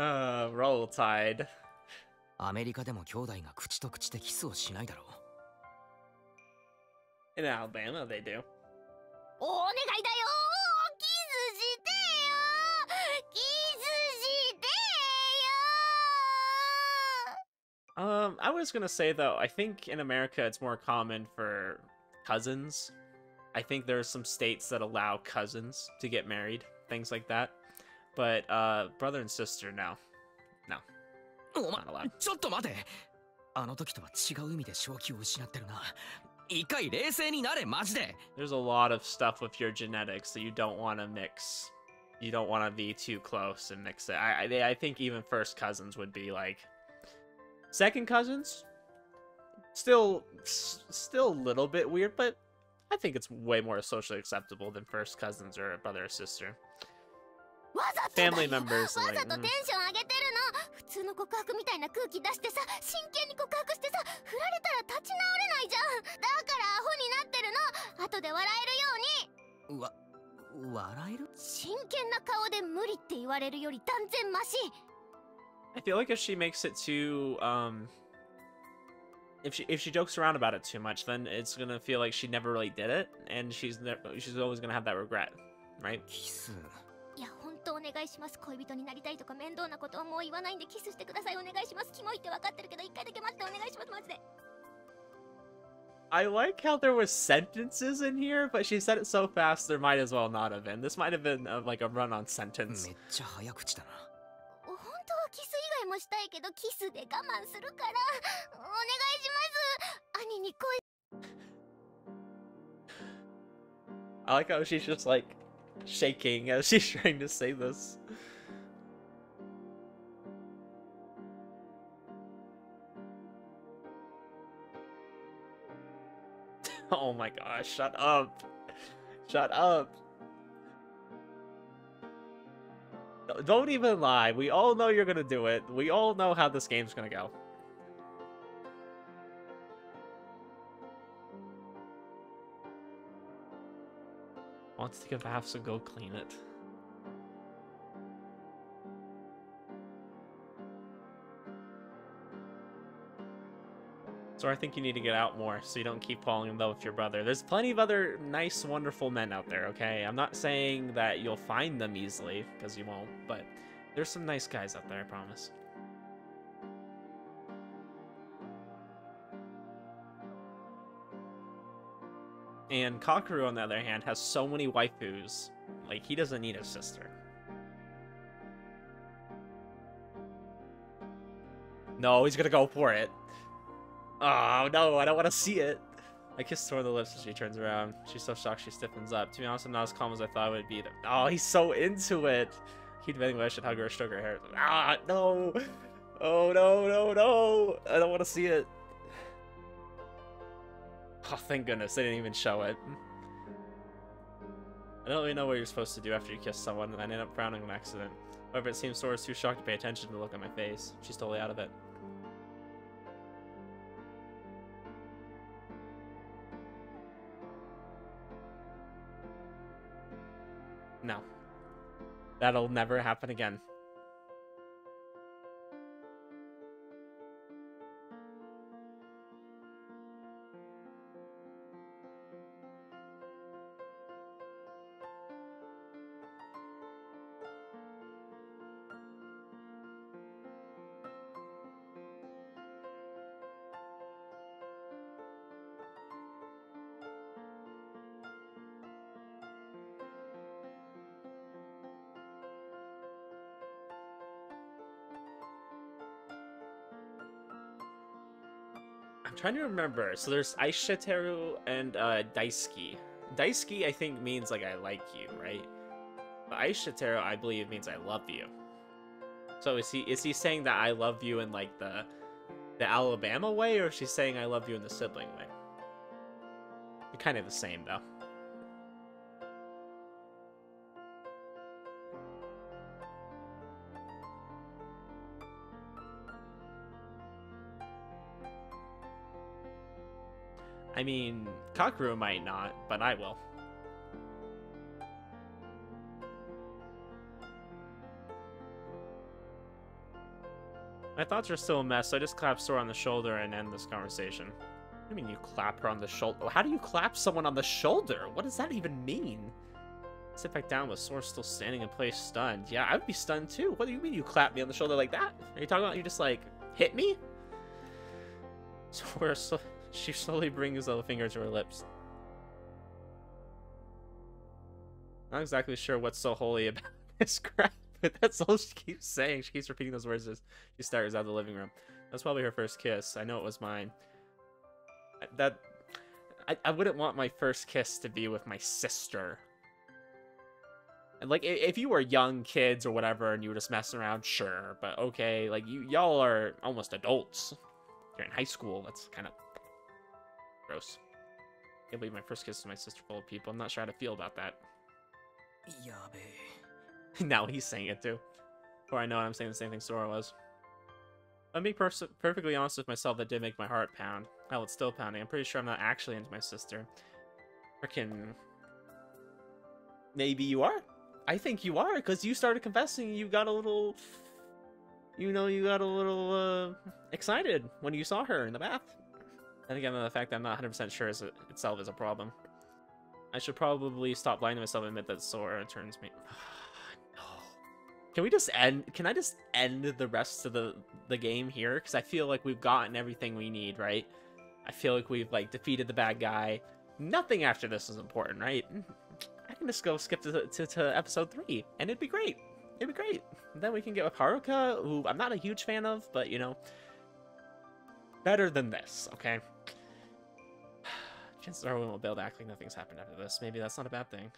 uh, roll tide. アメリカでも兄弟が口と口でキスをしないだろう In Alabama, they do. お願いだよキスしてよキスしてよ Um, I was gonna say though, I think in America it's more common for cousins. I think there are some states that allow cousins to get married, things like that. But uh, brother and sister, no, お前 not allowed. ちょっと待てあの時とは違う意味で正気を失ってるな一回冷静になれマジで There's a lot of stuff with your genetics that you don't want to mix. You don't want to be too close and mix it. I, I, they- I think even first cousins would be like second cousins. Still, s- still a little bit weird, but I think it's way more socially acceptable than first cousins or a brother or sister. わざとだよ Family members わ like ざとテンション上げてるの普通の告白みたいな空気出してさ真剣に告白してさ振られたら立ち直れないじゃんだからアホになってるの後で笑えるようにわ笑える真剣な顔で無理って言われるより断然マシ I feel like if she makes it too um if she if she jokes around about it too much, then it's gonna feel like she never really did it, and she's ne- she's always gonna have that regret, right? キスいや本当お 願いします恋人になりたいとか面倒なことはもう言わないんでキスしてくださいお願いしますキモいって分かってるけど一回だけ待ってお願いしますマジで I like how there was sentences in here, but she said it so fast there might as well not have been. This might have been uh, like a run-on め sentence. っちゃ早口だな本当はキス以外もしたいけどキスで我慢するからお願いします兄に声 I like how she's just like shaking as she's trying to say this. oh my gosh, shut up. Shut up. Don't even lie. We all know you're gonna do it. We all know how this game's gonna go. Wants to a bath, so go clean it. So I think you need to get out more so you don't keep falling in love with your brother. There's plenty of other nice, wonderful men out there, okay? I'm not saying that you'll find them easily, because you won't, but there's some nice guys out there, I promise. And Kakeru, on the other hand, has so many waifus. Like, he doesn't need a sister. No, he's gonna go for it. Oh, no, I don't want to see it. I kissed her on the lips as she turns around. She's so shocked she stiffens up. To be honest, I'm not as calm as I thought I would be. Oh, he's so into it. Debating whether I should hug her stroke her hair. Ah, no! Oh, no, no, no! I don't want to see it. Oh, thank goodness, they didn't even show it. I don't really know what you're supposed to do after you kiss someone, and I ended up frowning on accident. However, it seems Sora's too shocked to pay attention to the look on my face. She's totally out of it. No. That'll never happen again. Trying to remember. So there's Aishiteru and uh. Daisuki, I think, means like I like you, right? But Aishiteru, I believe, means I love you. So is he is he saying that I love you in like the the Alabama way, or is she saying I love you in the sibling way? Kind of the same though. I mean, Kakeru might not, but I will. My thoughts are still a mess, so I just clap Sora on the shoulder and end this conversation. I mean you clap her on the shoulder? How do you clap someone on the shoulder? What does that even mean? Sit back down with Sora still standing in place, stunned. Yeah, I would be stunned too. What do you mean you clap me on the shoulder like that? Are you talking about you just like hit me? Sora, so she slowly brings the finger to her lips. Not exactly sure what's so holy about this crap, but that's all she keeps saying. She keeps repeating those words as she staggers out of the living room. That's probably her first kiss. I know it was mine. That I, I wouldn't want my first kiss to be with my sister. And like, if you were young kids or whatever, and you were just messing around, sure. But okay, like you y'all are almost adults. You're in high school. That's kind of Gross. I can't believe my first kiss to my sister full of people. I'm not sure how to feel about that. Yabe. now he's saying it too. Or I know I'm saying the same thing Sora was. I'm being per perfectly honest with myself, that did make my heart pound. Hell, it's still pounding. I'm pretty sure I'm not actually into my sister. Freaking. Maybe you are? I think you are, because you started confessing. You got a little. You know, you got a little uh, excited when you saw her in the bath. Then again, the fact that I'm not 100% sure is itself is a problem. I should probably stop lying to myself and admit that Sora turns me. no. Can we just end? Can I just end the rest of the the game here? Because I feel like we've gotten everything we need, right? I feel like we've like defeated the bad guy. Nothing after this is important, right? Mm-hmm. I can just go skip to, to, to episode three, and it'd be great. It'd be great. Then we can get with Haruka, who I'm not a huge fan of, but you know, better than this, okay? Chances are we won't able act like nothing's happened after this. Maybe that's not a bad thing.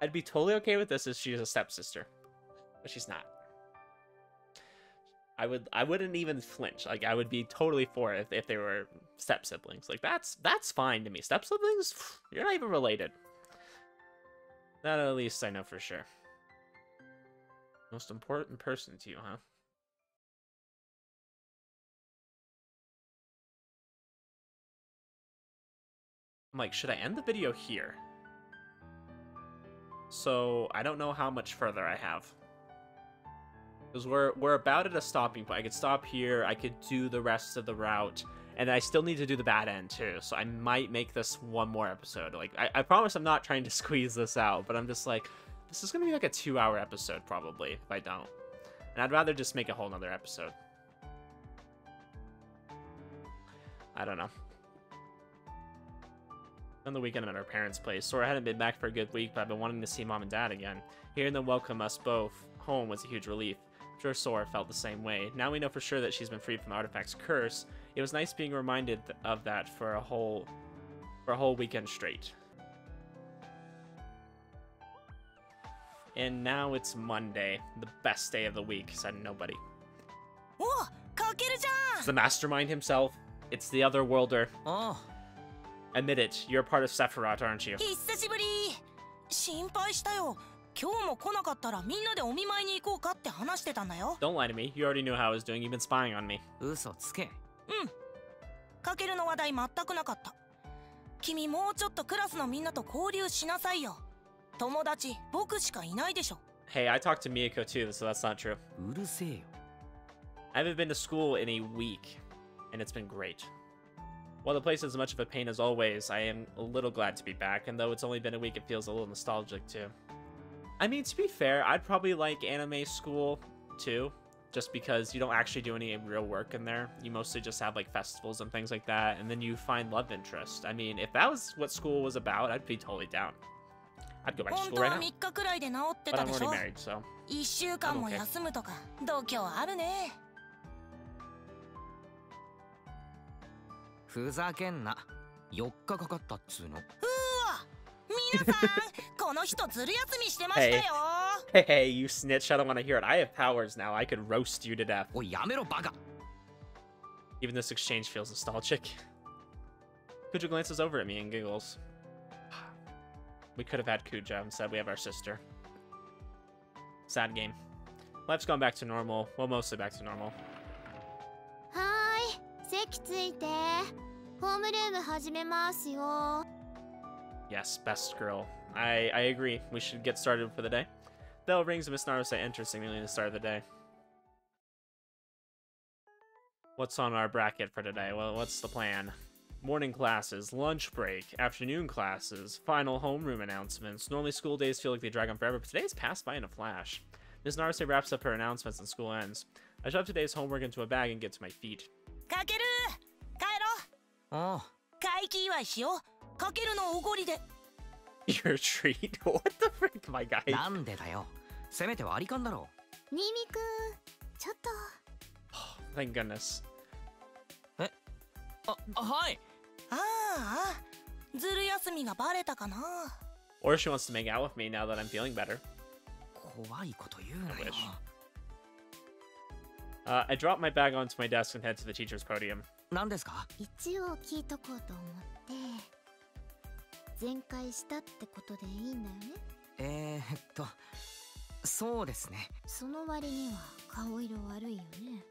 I'd be totally okay with this if she's a stepsister, but she's not. I would I wouldn't even flinch. Like I would be totally for it if, if they were step siblings. Like that's that's fine to me. Step siblings, you're not even related. That at least I know for sure. Most important person to you, huh? I'm like, should I end the video here? So I don't know how much further I have. Because we're we're about at a stopping point. I could stop here, I could do the rest of the route, and I still need to do the bad end too. So I might make this one more episode. Like I, I promise I'm not trying to squeeze this out, but I'm just like, this is gonna be like a two hour episode probably if I don't. And I'd rather just make a whole nother episode. I don't know. On the weekend at our parents' place. Sora hadn't been back for a good week, but I've been wanting to see mom and dad again. Hearing them welcome us both home was a huge relief. I'm sure Sora felt the same way. Now we know for sure that she's been freed from the artifact's curse. It was nice being reminded of that for a whole for a whole weekend straight. And now it's Monday, the best day of the week, said nobody. Oh, it's the mastermind himself. It's the other worlder. Oh. Admit it, you're a part of Sephiroth, aren't you? ゃん久しぶり心配したよ今日も来なかったらみんなでお見舞いに行こうかって話してたんだよ Don't lie to me. You already knew how I was doing. You've been spying on me. 嘘つけうんかけるの話題全くなかった君もうちょっとクラスのみんなと交流しなさいよ友達僕しかいないでしょ Hey, I talked to Miyako too, so that's not true. うるせえよ I haven't been to school in a week, and it's been great. While the place is much of a pain as always, I am a little glad to be back, and though it's only been a week, it feels a little nostalgic too. I mean, to be fair, I'd probably like anime school too, just because you don't actually do any real work in there. You mostly just have like festivals and things like that, and then you find love interest. I mean, if that was what school was about, I'd be totally down. I'd go back to school right now. But I'm already married, so. I'm okay. ふざけんな。4日かかったっつうの。うわ皆さんこの人ずる休みしてましたよ。Hey. hey hey you snitch. I don't want to hear it. I have powers now. I could roast you to death. おいやめろバカ。Even this exchange feels nostalgic. Kujo glances over at me and giggles. We could have had Kujo instead we have our sister. Sad game. Life's gone back to normal. Well mostly back to normal. 席ついてホームルーム始めますよ Yes, best girl. I, I agree. We should get started for the day. Bell rings and Miss Naruse enters signaling the start of the day. What's on our bracket for today? Well, what's the plan? Morning classes, lunch break, afternoon classes, final homeroom announcements. Normally school days feel like they drag on forever, but today's passed by in a flash. Miss Naruse wraps up her announcements and school ends. I shove today's homework into a bag and get to my feet. かける帰ろうああ会期祝いしようかけるのおごりで Your treat? what the frick, my guy? なんでだよせめて割り勘だろミミくんちょっと Thank goodness. あはいああずる休みがバレたかな Or she wants to make out with me now that I'm feeling better. 怖いこと言うなよ I wish. Uh, I drop my bag onto my desk and head to the teacher's podium. 何ですか一応聞いとこうと思って全開したってことでいいんだよねえー、っとそうですねその割には顔色悪いよね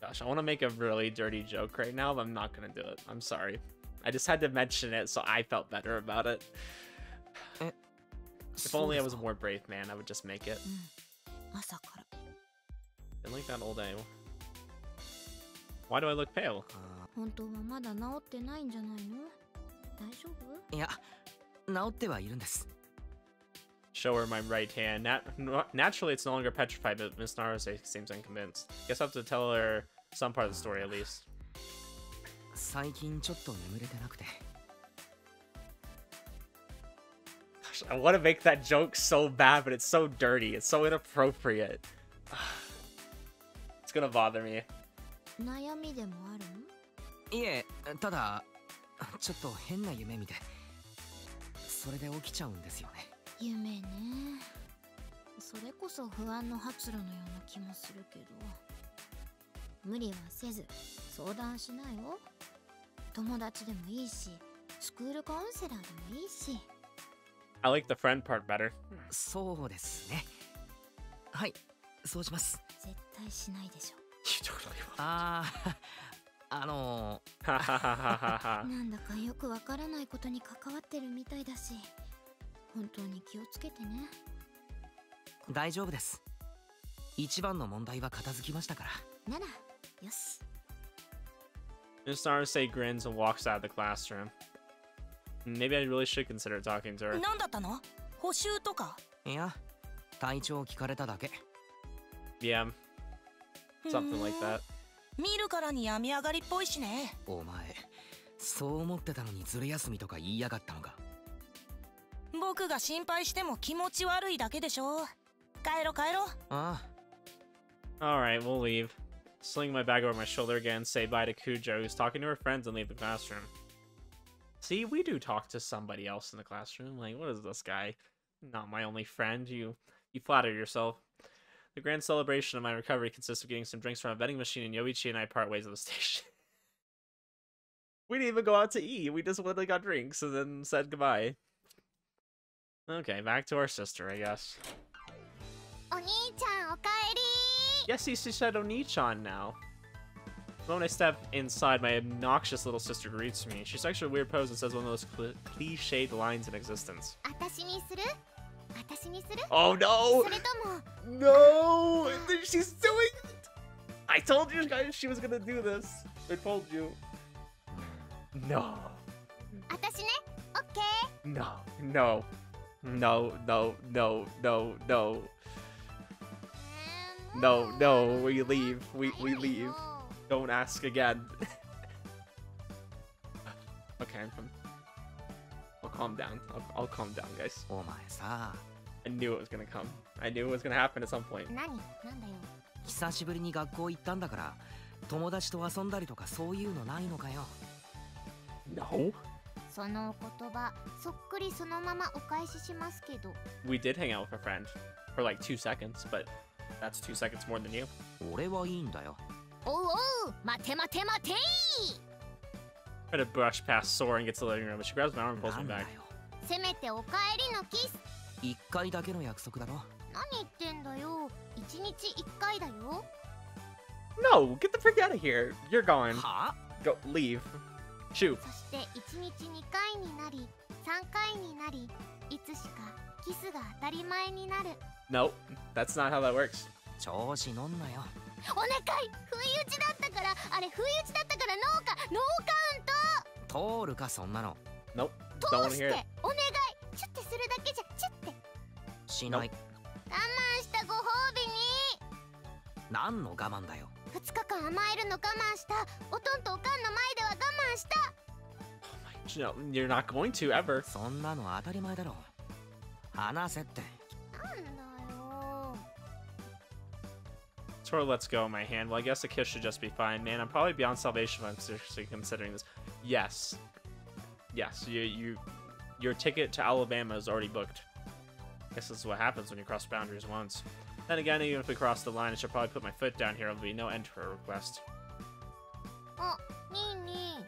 Gosh, I want to make a really dirty joke right now, but I'm not going to do it. I'm sorry. I just had to mention it so I felt better about it. If only I was a そう more brave man, I would just make it. 朝から And like that old day. Why do I look pale? ですかあ本当はまだ治ってないんじゃないの大丈夫ーいや治ってはいるんです Show her my right hand. Nat- n- naturally, it's no longer petrified, but Miss Naruse seems unconvinced. Guess I have to tell her some part of the story at least. 最近ちょっと眠れてなくて Gosh, I want to make that joke so bad, but it's so dirty. It's so inappropriate. It's gonna bother me. 悩みでもあるいえただちょっと変な夢見てそれで起きちゃうんですよね。夢ね。それこそ不安の発露のような気もするけど。無理はせず相談しなよ。友達でもいいしスクールカウンセラーでもいいし。I like the friend part better. そうですね。はいそうします。絶対しないでしょ。う なんだかよくわからないことに関わってるみたいだし本当に気をつけてね。大丈夫です。一番の問題は片付きましたから。ならよし。Miss Narsei grins and walks out of the classroom. Maybe I really should consider talking to her. 何だったの？補習とか？いや、体調を聞かれただけ。Yeah, something like ふーん that. 見るからに病み上がりっぽいしねお前そう思ってたのにずる休みとか言いやがったのか僕が心配しても気持ち悪いだけでしょ帰ろ帰ろあ Alright, we'll leave. Sling my bag over my shoulder again, say bye to Cujo, who's talking to her friends, and leave the classroom. See, we do talk to somebody else in the classroom. Like, what is this guy? Not my only friend. You you flatter yourself. The grand celebration of my recovery consists of getting some drinks from a vending machine, and Yoichi and I part ways at the station. we didn't even go out to eat. We just literally got drinks and then said goodbye. Okay, back to our sister, I guess. Okaeri! Yes, he said Oni-chan now. The moment I step inside, my obnoxious little sister greets me. She takes a weird pose and says one of those cl cliched lines in existence. 私にする私にする Oh no! それとも No! She's doing it! I told you guys she was gonna do this. I told you. No. 私ねオッケー No. No. No, no, no, no, no. No, no, we leave. We we leave. Don't ask again. okay, I'm, I'll calm down. I'll, I'll calm down, guys. お前さ I knew it was gonna come. I knew it was gonna happen at some point. 何なんだよ久しぶりに学校行ったんだから友達と遊んだりとかそういうのないのかよ No. そのお言葉そっくりそのままお返ししますけど We did hang out with a friend for like two seconds, but that's two seconds more than you. 俺はいいんだよおうおう待て待て待てい Try to brush past Sora and get to the living room, but she grabs my arm and pulls な me んだ back. よせめておかえりのキス 一回だけの約束だろ。何言ってんだよ。一日一回だよ。No, get the freak out of here. You're Go, leave. Shoo. そして一日二回になり三回になりいつしかキスが当たり前になる。Nope, that's not how that works. 調子乗んなよ。お願い。不意打ちだったから。あれ不意打ちだったからノーカノーカウン通るかそんなの。Nope, ト don't 通 want し to て hear it. お願い。チュッてするだけじゃしない我慢したご褒美に何の我慢だよ2日間甘えるの我慢したおとんとおかんの前では我慢した No, you're not going to ever. そんなの当たり前だろ話せってなんだよ Sora lets go of my hand. Well, I guess a kiss should just be fine. Man, I'm probably beyond salvation if I'm seriously considering this. Yes. Yes, you, you, your ticket to Alabama is already booked. Guess this is what happens when you cross boundaries once. Then again, even if we cross the line, I should probably put my foot down here. There'll be no end to her request. あにいに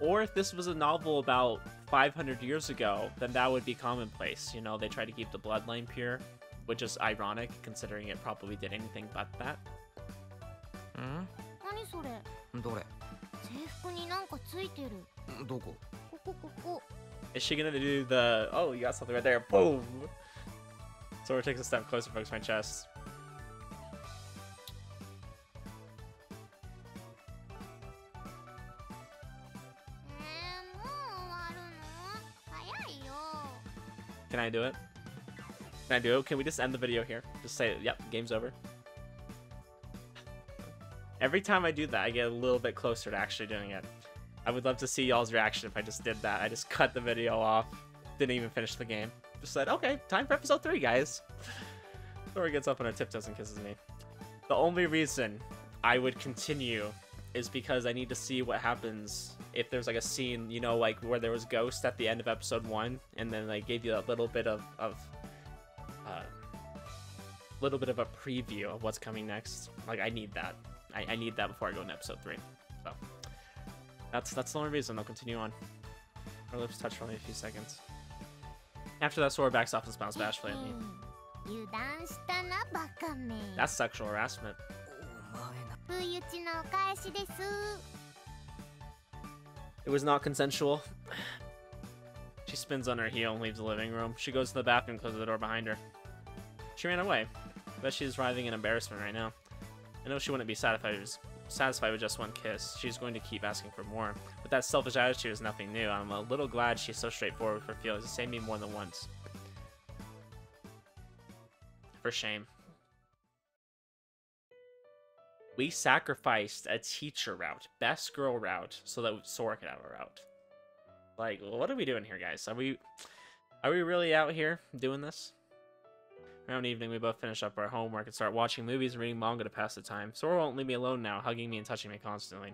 Or if this was a novel about 500 years ago, then that would be commonplace. You know, they try to keep the bloodline pure, which is ironic considering it probably did anything but that. ん何それどれ制服になんかついてるどこここここ is she gonna do the, oh, you got something right there, boom! Sora takes a step closer, folks, my chest. Can I do it? Can I do it? Can we just end the video here? Just say, yep, game's over. Every time I do that, I get a little bit closer to actually doing it. I would love to see y'all's reaction if I just did that. I just cut the video off, didn't even finish the game. Just said, okay, time for episode 3, guys. Sora gets up on her tiptoes and kisses me. The only reason I would continue is because I need to see what happens if there's like a scene, you know, like where there was Ghost at the end of episode one, and then like gave you a little bit of of uh, little bit of a preview of what's coming next. Like I need that. I, I need that before I go into episode three. So that's that's the only reason. they'll continue on. Our lips touch for only a few seconds. After that, Sora backs off and smiles bashfully at me. That's sexual harassment. It was not consensual. she spins on her heel and leaves the living room. She goes to the bathroom and closes the door behind her. She ran away. I bet she's writhing in embarrassment right now. I know she wouldn't be satisfied if was satisfied with just one kiss. She's going to keep asking for more. But that selfish attitude is nothing new. I'm a little glad she's so straightforward with her feelings. It saved me more than once. For shame. We sacrificed a teacher route, best girl route, so that Sora could have a route. Like, what are we doing here, guys? Are we, are we really out here doing this? Around evening, we both finish up our homework and start watching movies and reading manga to pass the time. Sora won't leave me alone now, hugging me and touching me constantly.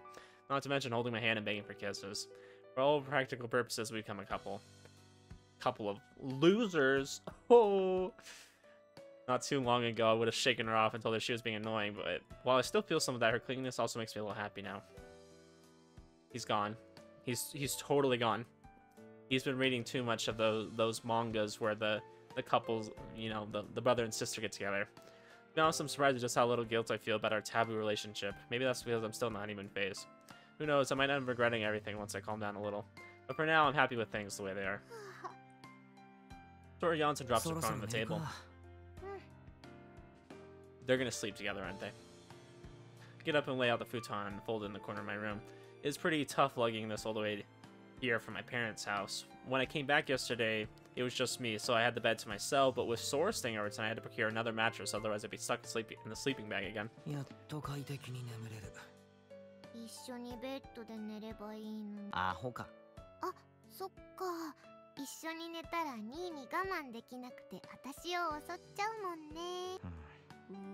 Not to mention holding my hand and begging for kisses. For all practical purposes, we become a couple. couple of losers. Oh, not too long ago, I would have shaken her off and told her she was being annoying, but while I still feel some of that, her clinginess also makes me a little happy now. He's gone. He's he's totally gone. He's been reading too much of those those mangas where the the couples, you know, the, the brother and sister get together. To be honest, I'm surprised at just how little guilt I feel about our taboo relationship. Maybe that's because I'm still in the honeymoon phase. Who knows, I might end up regretting everything once I calm down a little. But for now, I'm happy with things the way they are. Tori yawns and drops her phone on the table. They're gonna sleep together, aren't they? Get up and lay out the futon and fold it in the corner of my room. It's pretty tough lugging this all the way here from my parents' house. When I came back yesterday, it was just me, so I had the bed to myself, but with Sora staying over tonight, I had to procure another mattress, otherwise I'd be stuck asleep in the sleeping bag again. やっと快適に眠れる一緒にベッドで寝ればいいのにアホかそっか一緒に寝たらニーに我慢できなくて私を襲っちゃうもんね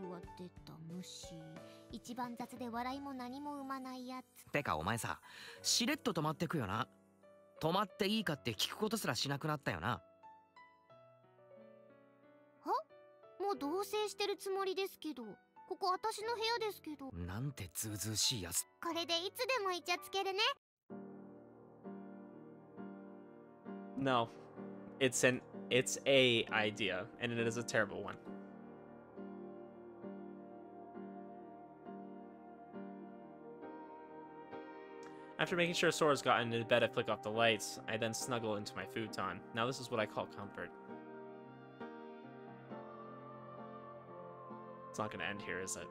うわ出た虫一番雑で笑いも何も生まないやつてかお前さしれっと止まってくよな止まっていいかって聞くことすらしなくなったよな。もう同棲してるつもりですけど。ここ私の部屋ですけど。なんてずうずうしいやつ。これでいつでもイチャつけるね。No. It's an it's a idea, and it is a terrible one. After making sure Sora's gotten into bed, I flick off the lights. I then snuggle into my futon. Now this is what I call comfort. It's not gonna end here, is it?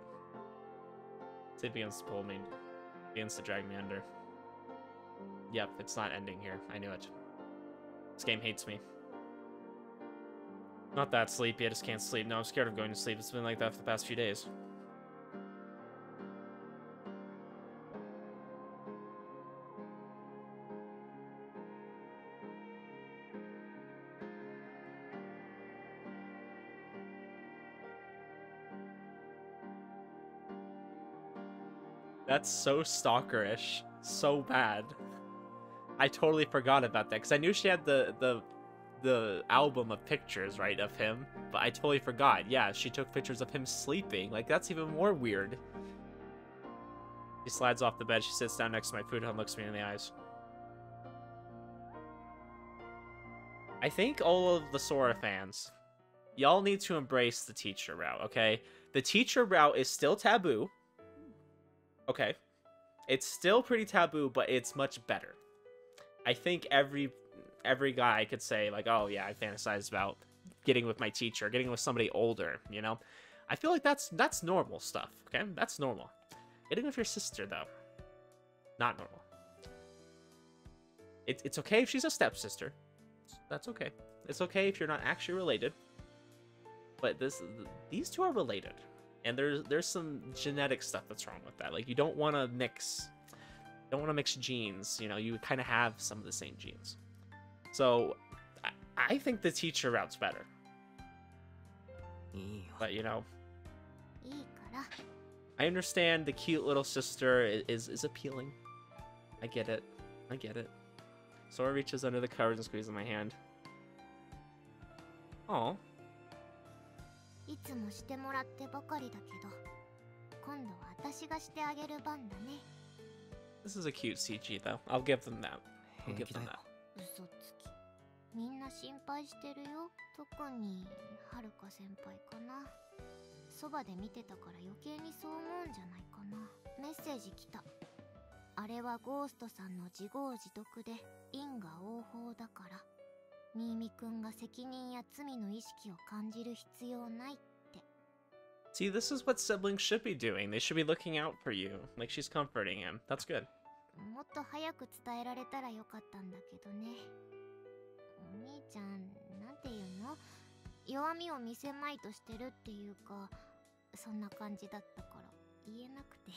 It begins to pull me, begins to drag me under. Yep, it's not ending here. I knew it. This game hates me. Not that sleepy, I just can't sleep. No, I'm scared of going to sleep. It's been like that for the past few days. That's so stalkerish. So bad. I totally forgot about that because I knew she had the the the album of pictures, right, of him, but I totally forgot. Yeah, she took pictures of him sleeping. Like that's even more weird. She slides off the bed. She sits down next to my food and looks me in the eyes. I think all of the Sora fans, y'all need to embrace the teacher route, okay? The teacher route is still taboo. Okay. It's still pretty taboo, but it's much better. I think every every guy could say like, "Oh yeah, I fantasize about getting with my teacher, getting with somebody older." You know, I feel like that's that's normal stuff. Okay, that's normal. Getting with your sister though, not normal. It's it's okay if she's a stepsister. That's okay. It's okay if you're not actually related. But this these two are related, and there's there's some genetic stuff that's wrong with that. Like you don't want to mix, don't want to mix genes. You know, you kind of have some of the same genes. So, I, I think the teacher route's better. But you know, I understand the cute little sister is is, is appealing. I get it. I get it. Sora reaches under the covers and squeezes my hand. Oh. いつもしてもらってばかりだけど今度は私がしてあげる番だね。This is a cute CG though. I'll give them that. I'll 平 give them よ that. 嘘つき。みんな心配してるよ。特にはるか先輩かな。そばで見てたから余計にそう思うんじゃないかな。メッセージ来た。あれはゴーストさんの自業自得で因果応報だから新見くんが責任や罪の意識を感じる必要ない See, this is what siblings should be doing. They should be looking out for you. Like she's comforting him. That's good. もっと早く伝えられたらよかったんだけどねお兄ちゃんなんていうの弱みを見せまいとしてるっていうかそんな感じだったから言えなくて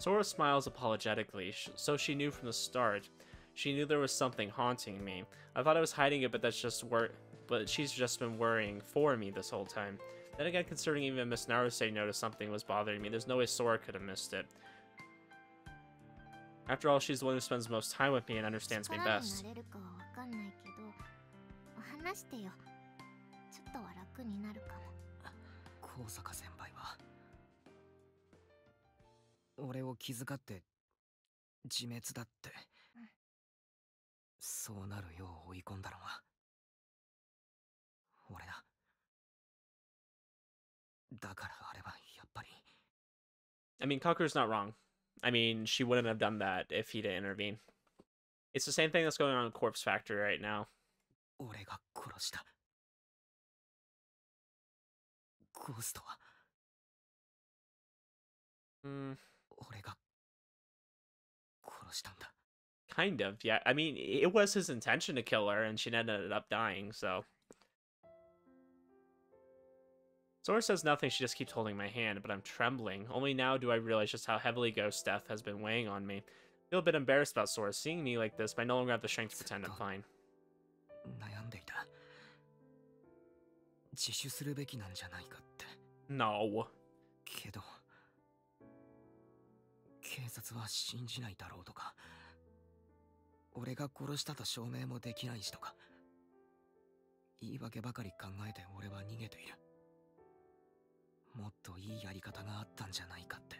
Sora smiles apologetically, sh- so she knew from the start. She knew there was something haunting me. I thought I was hiding it, but that's just wor- but she's just been worrying for me this whole time. Then again, considering even Miss Naruse noticed something was bothering me, there's no way Sora could have missed it. After all, she's the one who spends most time with me and understands me 力に best. なれるかはわかんないけど 話してよちょっとは楽になるかも高坂先輩は俺を気遣って自滅だって、うん そうなるよう追い込んだのは俺だだからあれはやっぱり I mean, Kakuru's not wrong. I mean, she wouldn't have done that if he didn't intervene. It's the same thing that's going on in Corpse Factory right now. 俺が殺したゴーストは Mm, 俺が殺したんだ kind of, yeah. I mean, it was his intention to kill her, and she ended up dying, so. Sora says nothing, she just keeps holding my hand, but I'm trembling. Only now do I realize just how heavily Ghost Death has been weighing on me. I feel a bit embarrassed about Sora seeing me like this, but I no longer have the strength to pretend I'm fine. 悩んでいた自首するべきなんじゃないかって No. けど警察は信じないだろうとか 俺が殺したと証明もできないしとか言い訳ばかり考えて俺は逃げているもっといいやり方があったんじゃないかって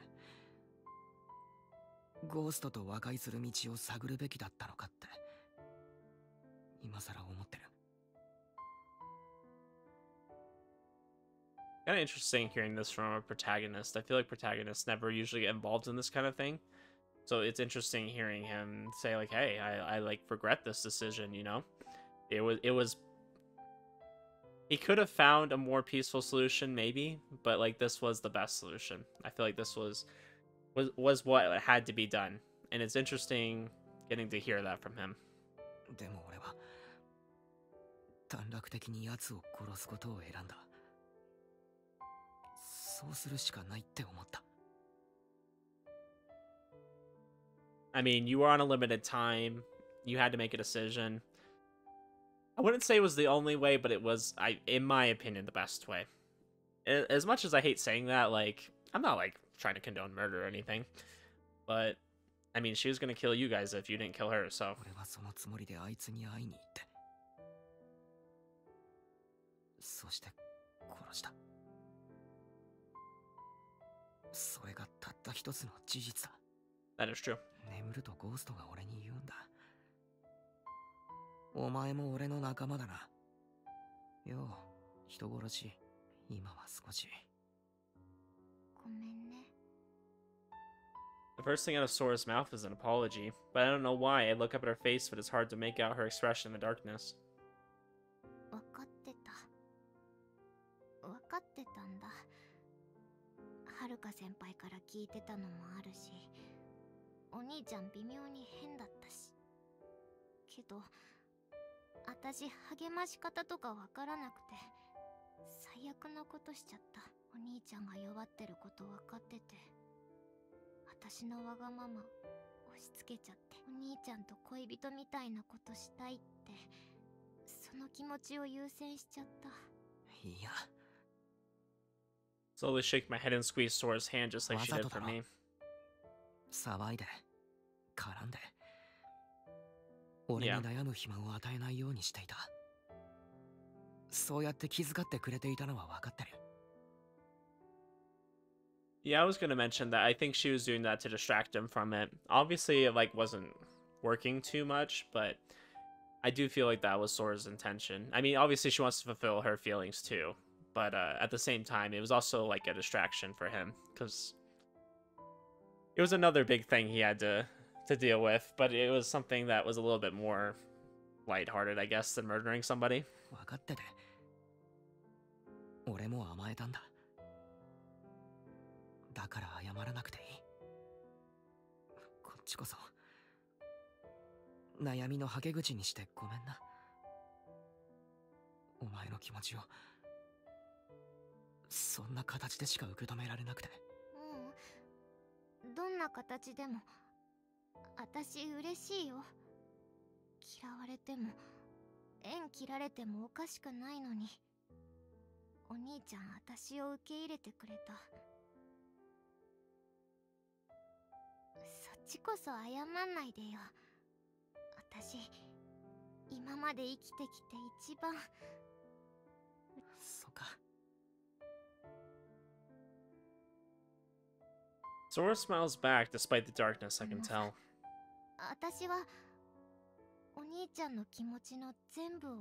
ゴーストと和解する道を探るべきだったのかって今さら思ってる Kind of interesting hearing this from a protagonist. I feel like protagonists never usually get involved in this kind of thing. So it's interesting hearing him say like, "Hey, I, I like regret this decision." You know, it was it was. He could have found a more peaceful solution, maybe, but like this was the best solution. I feel like this was was was what had to be done, and it's interesting getting to hear that from him. でも俺は短絡的に奴を殺すことを選んだそうするしかないって思った I mean, you were on a limited time. You had to make a decision. I wouldn't say it was the only way, but it was, I, in my opinion, the best way. As much as I hate saying that, like, I'm not, like, trying to condone murder or anything. But, I mean, she was going to kill you guys if you didn't kill her, so. That is true. 眠るとゴーストが俺に言うんだお前も俺の仲間だなよう人殺し今は少しごめんね The first thing out of Sora's mouth is an apology, but I don't know why. I look up at her face, but it's hard to make out her expression in the darkness. 分かってた分かってたんだはるか先輩から聞いてたのもあるしお兄ちゃん微妙に変だったし。けど私励まし方とかわからなくて最悪なことしちゃった。お兄ちゃんが弱ってること分かってて。私のわがまま押し付けちゃって。お兄ちゃんと恋人みたいなことしたいってその気持ちを優先しちゃった。いや。Slowly shake my head and squeeze Sora's hand just like she did for me. 騒いで絡んで俺に Yeah. 悩む暇を与えないようにしていたそうやって気遣ってくれていたのは分かってる Yeah, I was gonna mention that. I think she was doing that to distract him from it. Obviously, it like wasn't working too much, but I do feel like that was Sora's intention. I mean, obviously she wants to fulfill her feelings too, but uh, at the same time, it was also like a distraction for him because it was another big thing he had to to deal with. But it was something that was a little bit more lighthearted, I guess, than murdering somebody. 分かってて俺も甘えたんだだから謝らなくていいこっちこそ悩みのはけ口にしてごめんなお前の気持ちをそんな形でしか受け止められなくてうん どんな形でも私嬉しいよ。嫌われても縁切られてもおかしくないのに。お兄ちゃん私を受け入れてくれた。そっちこそ謝んないでよ。私今まで生きてきて一番。そっか。Sora smiles back despite the darkness, I can tell. 私はお兄ちゃんの気持ちの全部を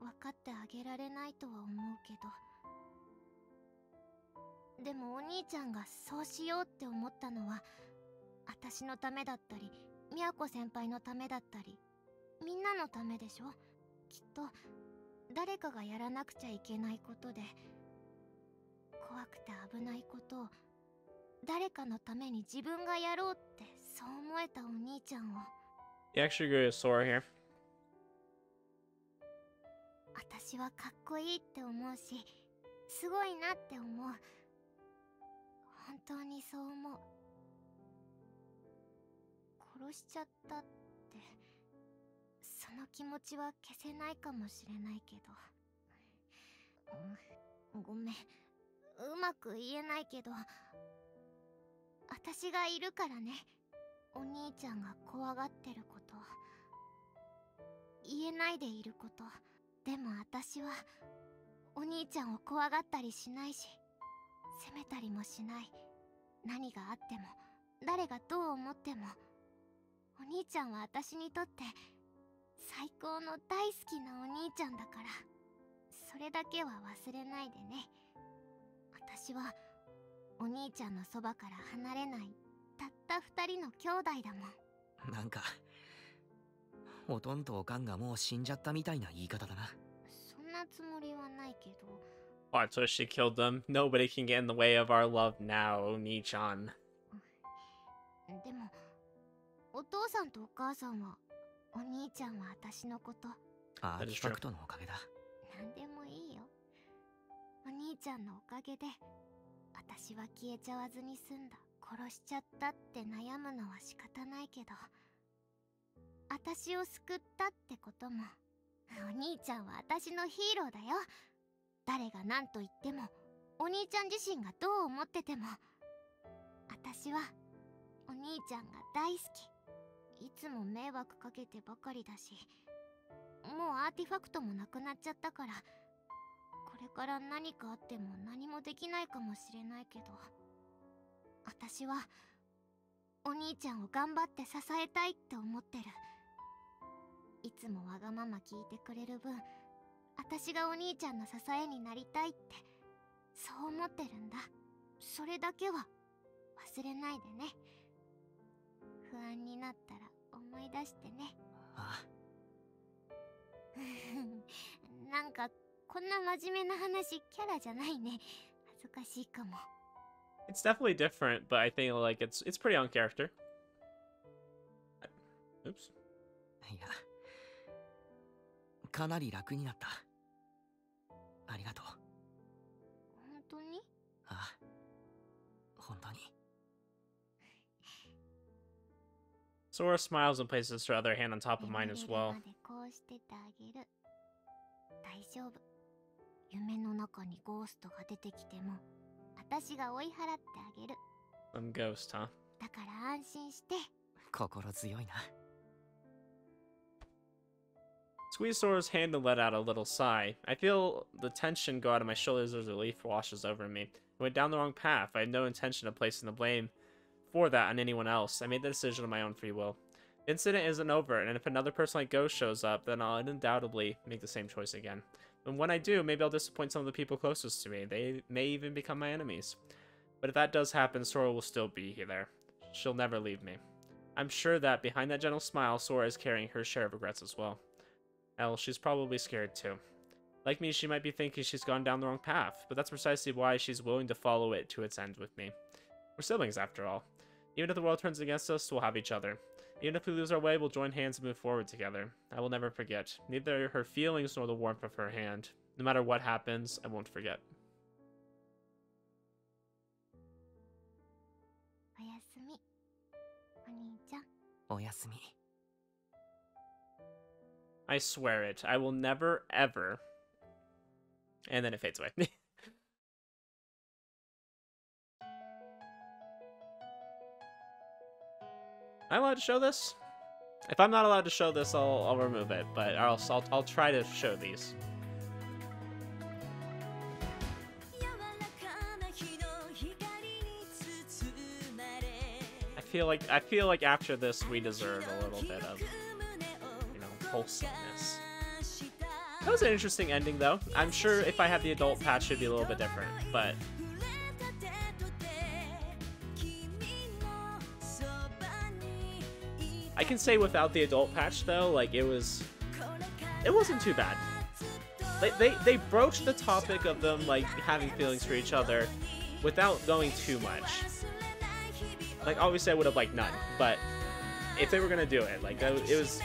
分かってあげられないとは思うけど。でもお兄ちゃんがそうしようって思ったのは私のためだったりみやこ先輩のためだったりみんなのためでしょ？きっと誰かがやらなくちゃいけないことで怖くて危ないことを誰かのために自分がやろうってそう思えたお兄ちゃんを。You actually agree with Sora here. 私はかっこいいって思うしすごいなって思う。本当にそう思う。殺しちゃったってその気持ちは消せないかもしれないけど、うん、ごめん。うまく言えないけど私がいるからね。お兄ちゃんが怖がってること。言えないでいること。でも私はお兄ちゃんを怖がったりしないし責めたりもしない。何があっても誰がどう思ってもお兄ちゃんは私にとって最高の大好きなお兄ちゃんだから。それだけは忘れないでね。私はお兄ちゃんのそばから離れない。たった二人の兄弟だもん。なんかおとんとおかんがもう死んじゃったみたいな言い方だな。そんなつもりはないけど。What, so she killed them? Nobody can get in the way of our love now, Oni-chan. でもお父さんとお母さんはお兄ちゃんは私のこと。アー That テ is ィファクトのおかげだ。何でもいいよ。お兄ちゃんのおかげで私は消えちゃわずに済んだ。殺しちゃったって悩むのは仕方ないけど。私を救ったってことも。お兄ちゃんは私のヒーローだよ。誰が何と言っても。お兄ちゃん自身がどう思ってても。私はお兄ちゃんが大好き。いつも迷惑かけてばかりだし。もうアーティファクトもなくなっちゃったから。れから何かあっても何もできないかもしれないけど私はお兄ちゃんを頑張って支えたいって思ってる。いつもわがまま聞いてくれる分私がお兄ちゃんの支えになりたいってそう思ってるんだ。それだけは忘れないでね。不安になったら思い出してね。あ。なんかこんな真面目な話キャラじゃないね恥ずかしいかも It's definitely different, but I think like it's it's pretty on character. Oops. いやかなり楽になったありがとう本当にあ本当に Sora smiles and places her other hand on top of mine as 眠れる well. までこうしててあげる大丈夫 夢の中にゴーストが出てきても私が追い払ってあげる Some ghost, huh? だから安心して心強いな Squeeze Sora's hand and let out a little sigh. I feel the tension go out of my shoulders as relief washes over me. I went down the wrong path. I had no intention of placing the blame for that on anyone else. I made the decision of my own free will. The incident isn't over, and if another person like Ghost shows up, then I'll undoubtedly make the same choice again. And when I do, maybe I'll disappoint some of the people closest to me. They may even become my enemies. But if that does happen, Sora will still be there. She'll never leave me. I'm sure that behind that gentle smile, Sora is carrying her share of regrets as well. Hell, she's probably scared too. Like me, she might be thinking she's gone down the wrong path, but that's precisely why she's willing to follow it to its end with me. We're siblings, after all. Even if the world turns against us, we'll have each other. Even if we lose our way, we'll join hands and move forward together. I will never forget, neither her feelings nor the warmth of her hand. No matter what happens, I won't forget. Oyasumi. I swear it. I will never, ever. And then it fades away. Am I allowed to show this? If I'm not allowed to show this, I'll, I'll remove it, but I'll, I'll, I'll try to show these. I feel like I feel like after this we deserve a little bit of you know wholesomeness. That was an interesting ending though. I'm sure if I had the adult patch it'd be a little bit different, but can say without the adult patch though, like it was it wasn't too bad. They, they, they broached the topic of them like having feelings for each other without going too much. Like obviously I would have liked none, but if they were gonna do it, like it was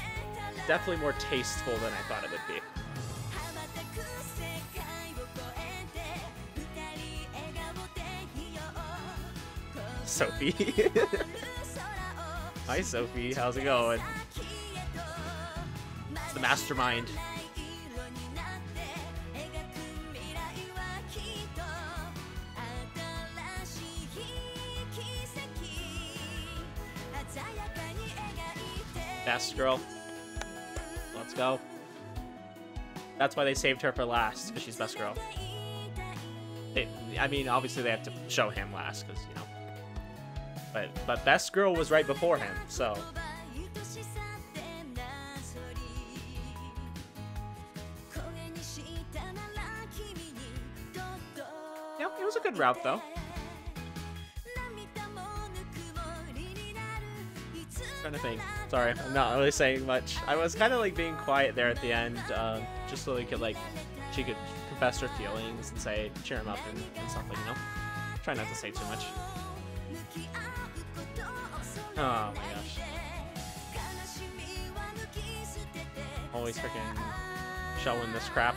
definitely more tasteful than I thought it would be. Sophie. Hi Sophie, how's it going? It's the mastermind. Best girl. Let's go. That's why they saved her for last, because she's best girl. I mean, obviously they have to show him last, because, you know. But, but best girl was right before him, so... Yep, it was a good route, though. trying to think. Sorry, I'm not really saying much. I was kind of like being quiet there at the end, um, just so they could like, she could confess her feelings and say, cheer him up and, and stuff like, you know? Try not to say too much. Oh my gosh. Always freaking showing this crap.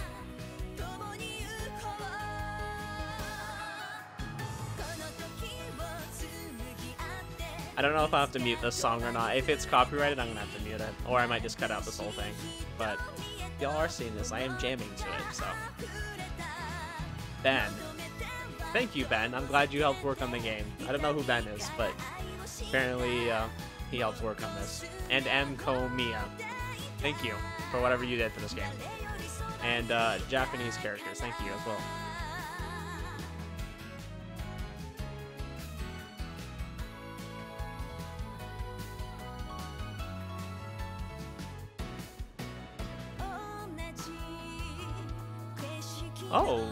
I don't know if I have to mute this song or not. If it's copyrighted, I'm gonna have to mute it. Or I might just cut out this whole thing. But y'all are seeing this. I am jamming to it, so. Ben. Thank you, Ben. I'm glad you helped work on the game. I don't know who Ben is, but apparently uh, he helped work on this. And M. Komiya. Thank you for whatever you did for this game. And uh, Japanese characters, thank you as well. Oh,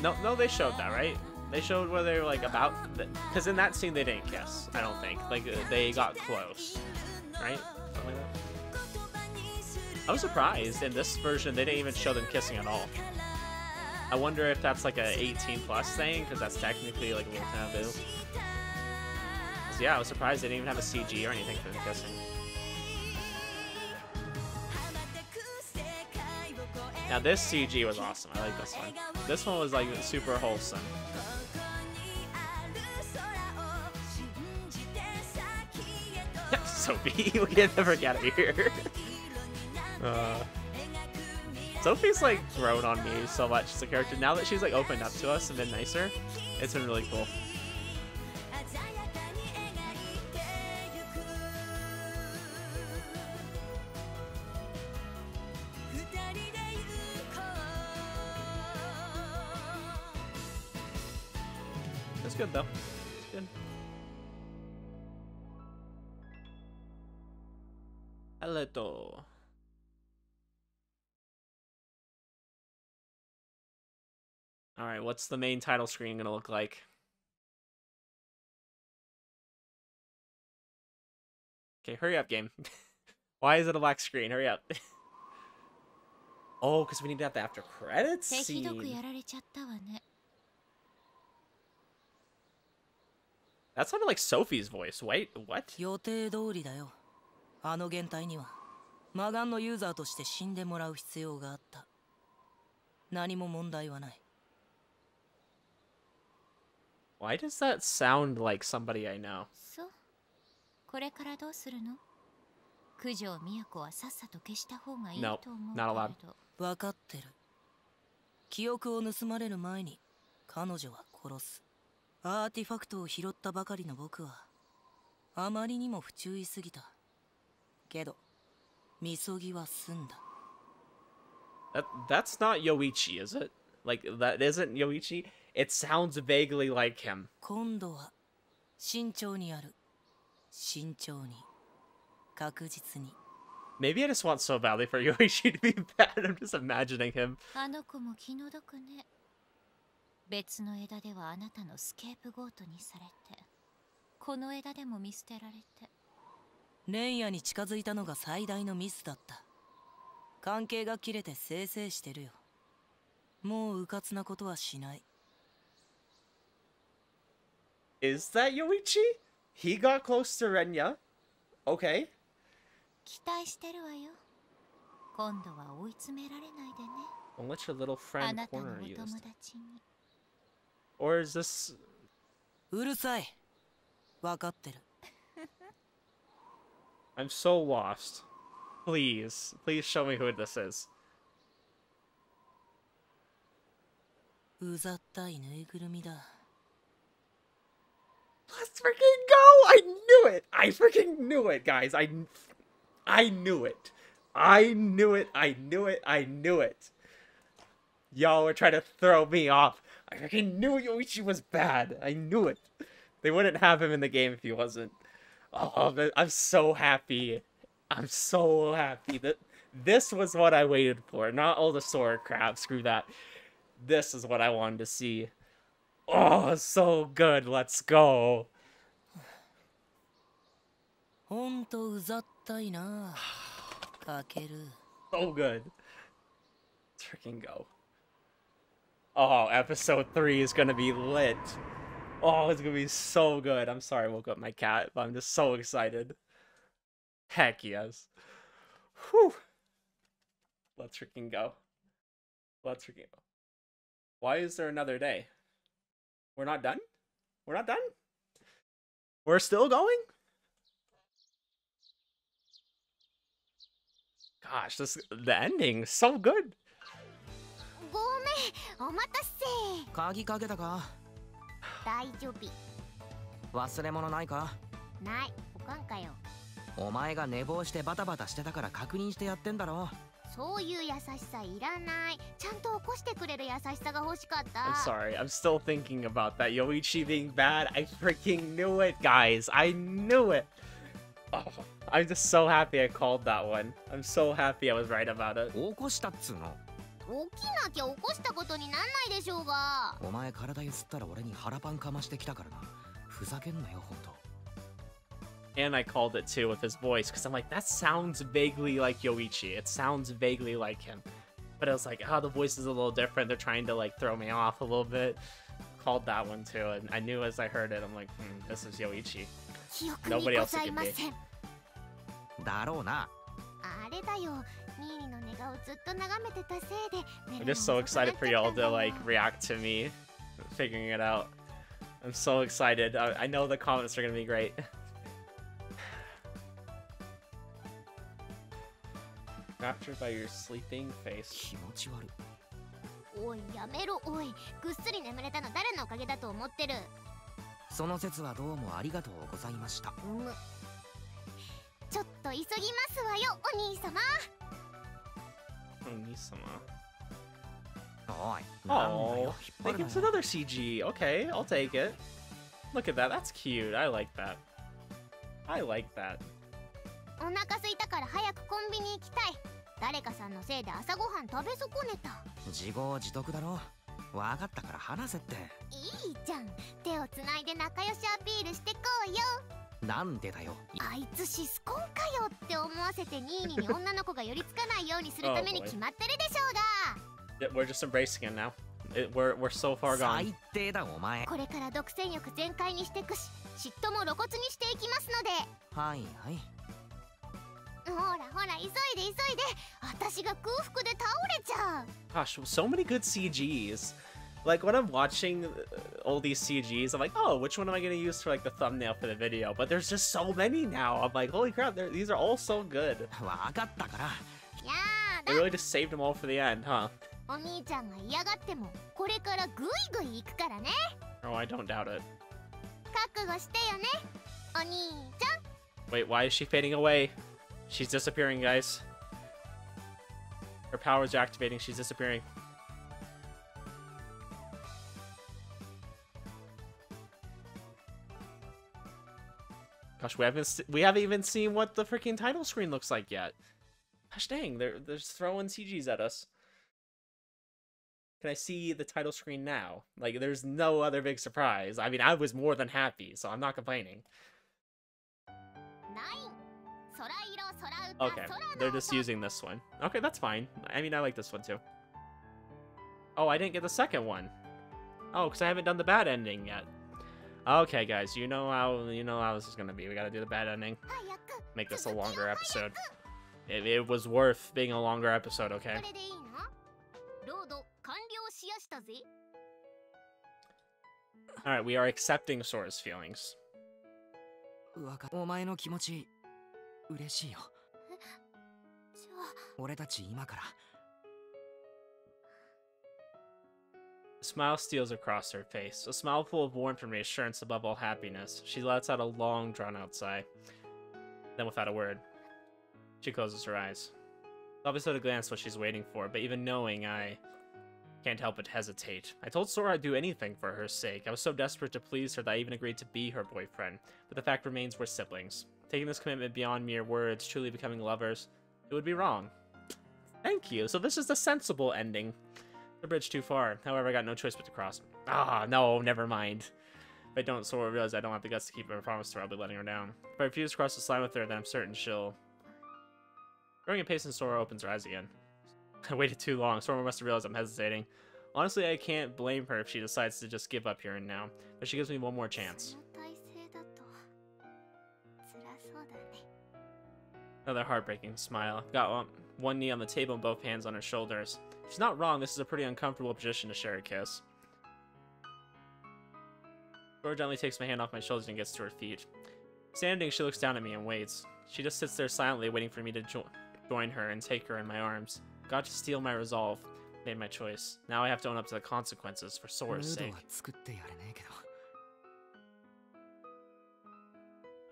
no, no, they showed that, right? They showed where they were like about, because in that scene they didn't kiss. I don't think. Like uh, they got close, right? Something like that. I was surprised in this version they didn't even show them kissing at all. I wonder if that's like a 18 plus thing, because that's technically like a little taboo. yeah, I was surprised they didn't even have a CG or anything for them kissing. Now this CG was awesome. I like this one. This one was like super wholesome. Sophie, we can never get out of here. uh, Sophie's like grown on me so much as a character. Now that she's like opened up to us and been nicer, it's been really cool. what's the main title screen gonna look like? Okay, hurry up, game. Why is it a black screen? Hurry up. oh, because we need to have the after credits 手ひどく scene. やられちゃったわね That sounded like Sophie's voice. Wait, what? 予定通りだよあの原体には魔眼のユーザーとして死んでもらう必要があった何も問題はない Why does that sound like somebody I know? そうこれからどうするの九条都はさっさと消した方がいい No, と思う not allowed. けれど分かってる記憶を盗まれる前に彼女は殺すアーティファクトを拾ったばかりの僕はあまりにも不注意すぎたけど みそぎは済んだ That that's not Yoichi, is it? Like that isn't Yoichi. It sounds vaguely like him. 今度は慎重にやる慎重に確実に Maybe I just want so badly for Yoichi to be bad. I'm just imagining him. あの子も気の毒ね別の枝ではあなたのスケープゴートにされてこの枝でも見捨てられてレンヤに近づいたのが最大のミスだった関係が切れてせいせいしてるよもううかつなことはしない Is that Yoichi? He got close to Renya. Okay. 期待してるわよ今度は追い詰められないでね Don't let your little あ friend なたのお corner you. 友達に Or is this うるさい分かってる I'm so lost. Please, please show me who this is. うざったいぬいぐるみだ Let's freaking go! I knew it! I freaking knew it, guys. I I knew it. I knew it. I knew it. I knew it. Y'all were trying to throw me off. I freaking knew Yoichi was bad. I knew it. They wouldn't have him in the game if he wasn't. Oh, I'm so happy. I'm so happy that this was what I waited for. Not all the sword crap. Screw that. This is what I wanted to see. Oh, so good. Let's go. ほんとうざったいなかける So good. Let's freaking go. Oh, episode three is gonna be lit. Oh, it's gonna be so good. I'm sorry I woke up my cat, but I'm just so excited. Heck yes. Whew. Let's freaking go. Let's freaking go. Why is there another day? We're not done? We're not done? We're still going? Gosh, this the ending is so good. ごめんお待たせ鍵かけたか大丈夫忘れ物ないかないおかんかよお前が寝坊してバタバタしてたから確認してやってんだろそういう優しさいらないちゃんと起こしてくれる優しさが欲しかった I'm sorry. I'm still thinking about that Yoichi being bad. I freaking knew it, guys. I knew it. Oh, I'm just so happy I called that one. I'm so happy I was right about it. 起こしたっつうの起きなきゃ起こしたことになんないでしょうがお前体ゆすったら俺に腹パンかましてきたからなふざけんなよほんと And I called it too with his voice because I'm like, that sounds vaguely like Yoichi. It sounds vaguely like him. But I was like, oh, the voice is a little different. They're trying to like throw me off a little bit. Called that one too, and I knew as I heard it, I'm like, hmm, this is Yoichi. 記憶に Nobody ご else ざい could ま be. せんだろうなあれだよニーニの寝顔ずっと眺めてたせいで寝 I'm るの just so 遅くなっ excited for ちゃっ y'all たんだ to よ like react to me figuring it out. I'm so excited. I, I know the comments are gonna be great. Captured by your sleeping face. 気持ち悪いおいやめろおいぐっすり眠れたの誰のおかげだと思ってるその説はどうもありがとうございましたうむちょっと急ぎますわよお兄様.おいなんだ Oh, よ they give る us another CG. Okay, I'll take it. Look at that. That's cute. I like that. I like that. お腹空いたから早くコンビニ行きたい。誰かさんのせいで朝ごはん食べ損ねた。自業自得だろ。わかったから話せって。いいじゃん。手をつないで仲良しアピールしてこうよ。なんでだよ。あいつシスコンかよって思わせてニーニに女の子が寄りつかないようにするために Oh. 決まってるでしょうが Yeah, we're just embracing it now. It, we're we're so far gone. 最低だお前。これから独占欲全開にしてくし嫉妬も露骨にしていきますので。はいはいほらほら急いで急いで私が空腹で倒れちゃう Gosh, so many good CGs. Like when I'm watching uh, all these CGs, I'm like, oh, which one am I gonna use for like the thumbnail for the video? But there's just so many now. I'm like, holy crap, they're- these are all so good. わかったからや They ーだ really just saved them all for the end, huh? お兄ちゃんが嫌がってもこれからグイグイ行くからね Oh, I don't doubt it. 覚悟してよねお兄ちゃん Wait, why is she fading away? She's disappearing, guys. Her power's are activating. She's disappearing. Gosh, we haven't we haven't even seen what the freaking title screen looks like yet. Gosh dang, they're they're throwing CGs at us. Can I see the title screen now? Like, there's no other big surprise. I mean, I was more than happy, so I'm not complaining. Okay, they're just using this one. Okay, that's fine. I mean, I like this one too. Oh, I didn't get the second one. Oh, because I haven't done the bad ending yet. Okay, guys, you know how you know how this is gonna be. We gotta do the bad ending. Make this a longer episode. It, it was worth being a longer episode, okay? Alright, we are accepting Sora's feelings. わかお前の気持ち 嬉しいよ俺たち今から A smile steals across her face, a smile full of warmth and reassurance above all happiness. She lets out a long, drawn out sigh. Then, without a word, she closes her eyes. Obviously, at a glance, what she's waiting for, but even knowing, I can't help but hesitate. I told Sora I'd do anything for her sake. I was so desperate to please her that I even agreed to be her boyfriend. But the fact remains we're siblings. Taking this commitment beyond mere words, truly becoming lovers, it would be wrong. Thank you. So this is the sensible ending. The bridge too far. However, I got no choice but to cross. Ah, no, never mind. If I don't, Sora realize I don't have the guts to keep my promise to her, I'll be letting her down. If I refuse to cross the slime with her, then I'm certain she'll... Growing impatient, Sora opens her eyes again. I waited too long. Sora must have realized I'm hesitating. Honestly, I can't blame her if she decides to just give up here and now, but she gives me one more chance. Another heartbreaking smile. Got one knee on the table and both hands on her shoulders. She's not wrong, this is a pretty uncomfortable position to share a kiss. Sora gently takes my hand off my shoulders and gets to her feet. Standing, she looks down at me and waits. She just sits there silently, waiting for me to jo join her and take her in my arms. Got to steel my resolve. Made my choice. Now I have to own up to the consequences for Sora's sake.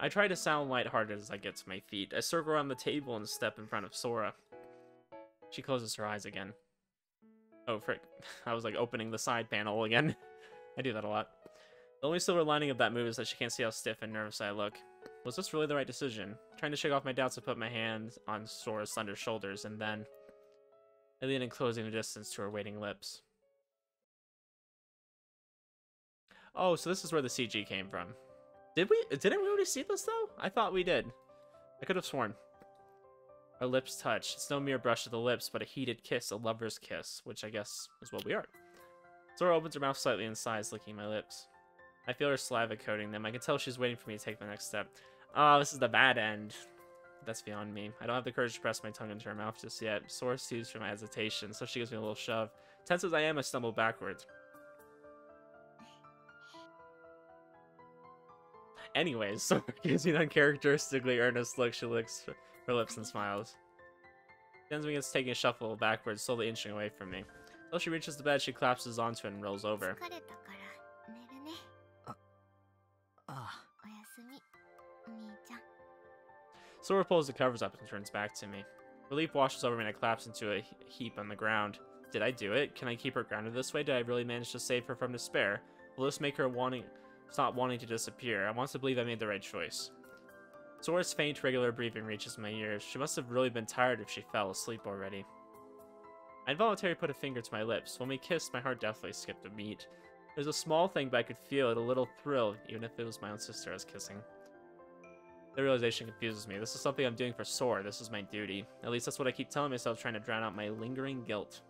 I try to sound lighthearted as I get to my feet. I circle around the table and step in front of Sora. She closes her eyes again. Oh, frick. I was like opening the side panel again. I do that a lot. The only silver lining of that move is that she can't see how stiff and nervous I look. Was this really the right decision? Trying to shake off my doubts, I put my hand on Sora's slender shoulders, and then... I lean in closing the distance to her waiting lips. Oh, so this is where the CG came from. Did we? Didn't we already see this, though? I thought we did. I could have sworn. Our lips touch. It's no mere brush of the lips, but a heated kiss, a lover's kiss, which I guess is what we are. Sora opens her mouth slightly and sighs, licking my lips. I feel her saliva coating them. I can tell she's waiting for me to take the next step. Oh, this is the bad end. That's beyond me. I don't have the courage to press my tongue into her mouth just yet. Sora sees from my hesitation, so she gives me a little shove. Tense as I am, I stumble backwards. Anyways, Sora gives me an uncharacteristically earnest look. She licks her lips and smiles. Then begins taking a shuffle backwards, slowly inching away from me. Until she reaches the bed, she collapses onto it and rolls over. Uh, uh. Sora pulls the covers up and turns back to me. Relief washes over me and I collapse into a heap on the ground. Did I do it? Can I keep her grounded this way? Did I really manage to save her from despair? Will this make her wanting, stop wanting to disappear? I want to believe I made the right choice. Sora's faint, regular breathing reaches my ears. She must have really been tired if she fell asleep already. I involuntarily put a finger to my lips. When we kissed, my heart definitely skipped a beat. It was a small thing, but I could feel it, a little thrill, even if it was my own sister I was kissing. The realization confuses me. This is something I'm doing for Sora. This is my duty. At least that's what I keep telling myself, trying to drown out my lingering guilt.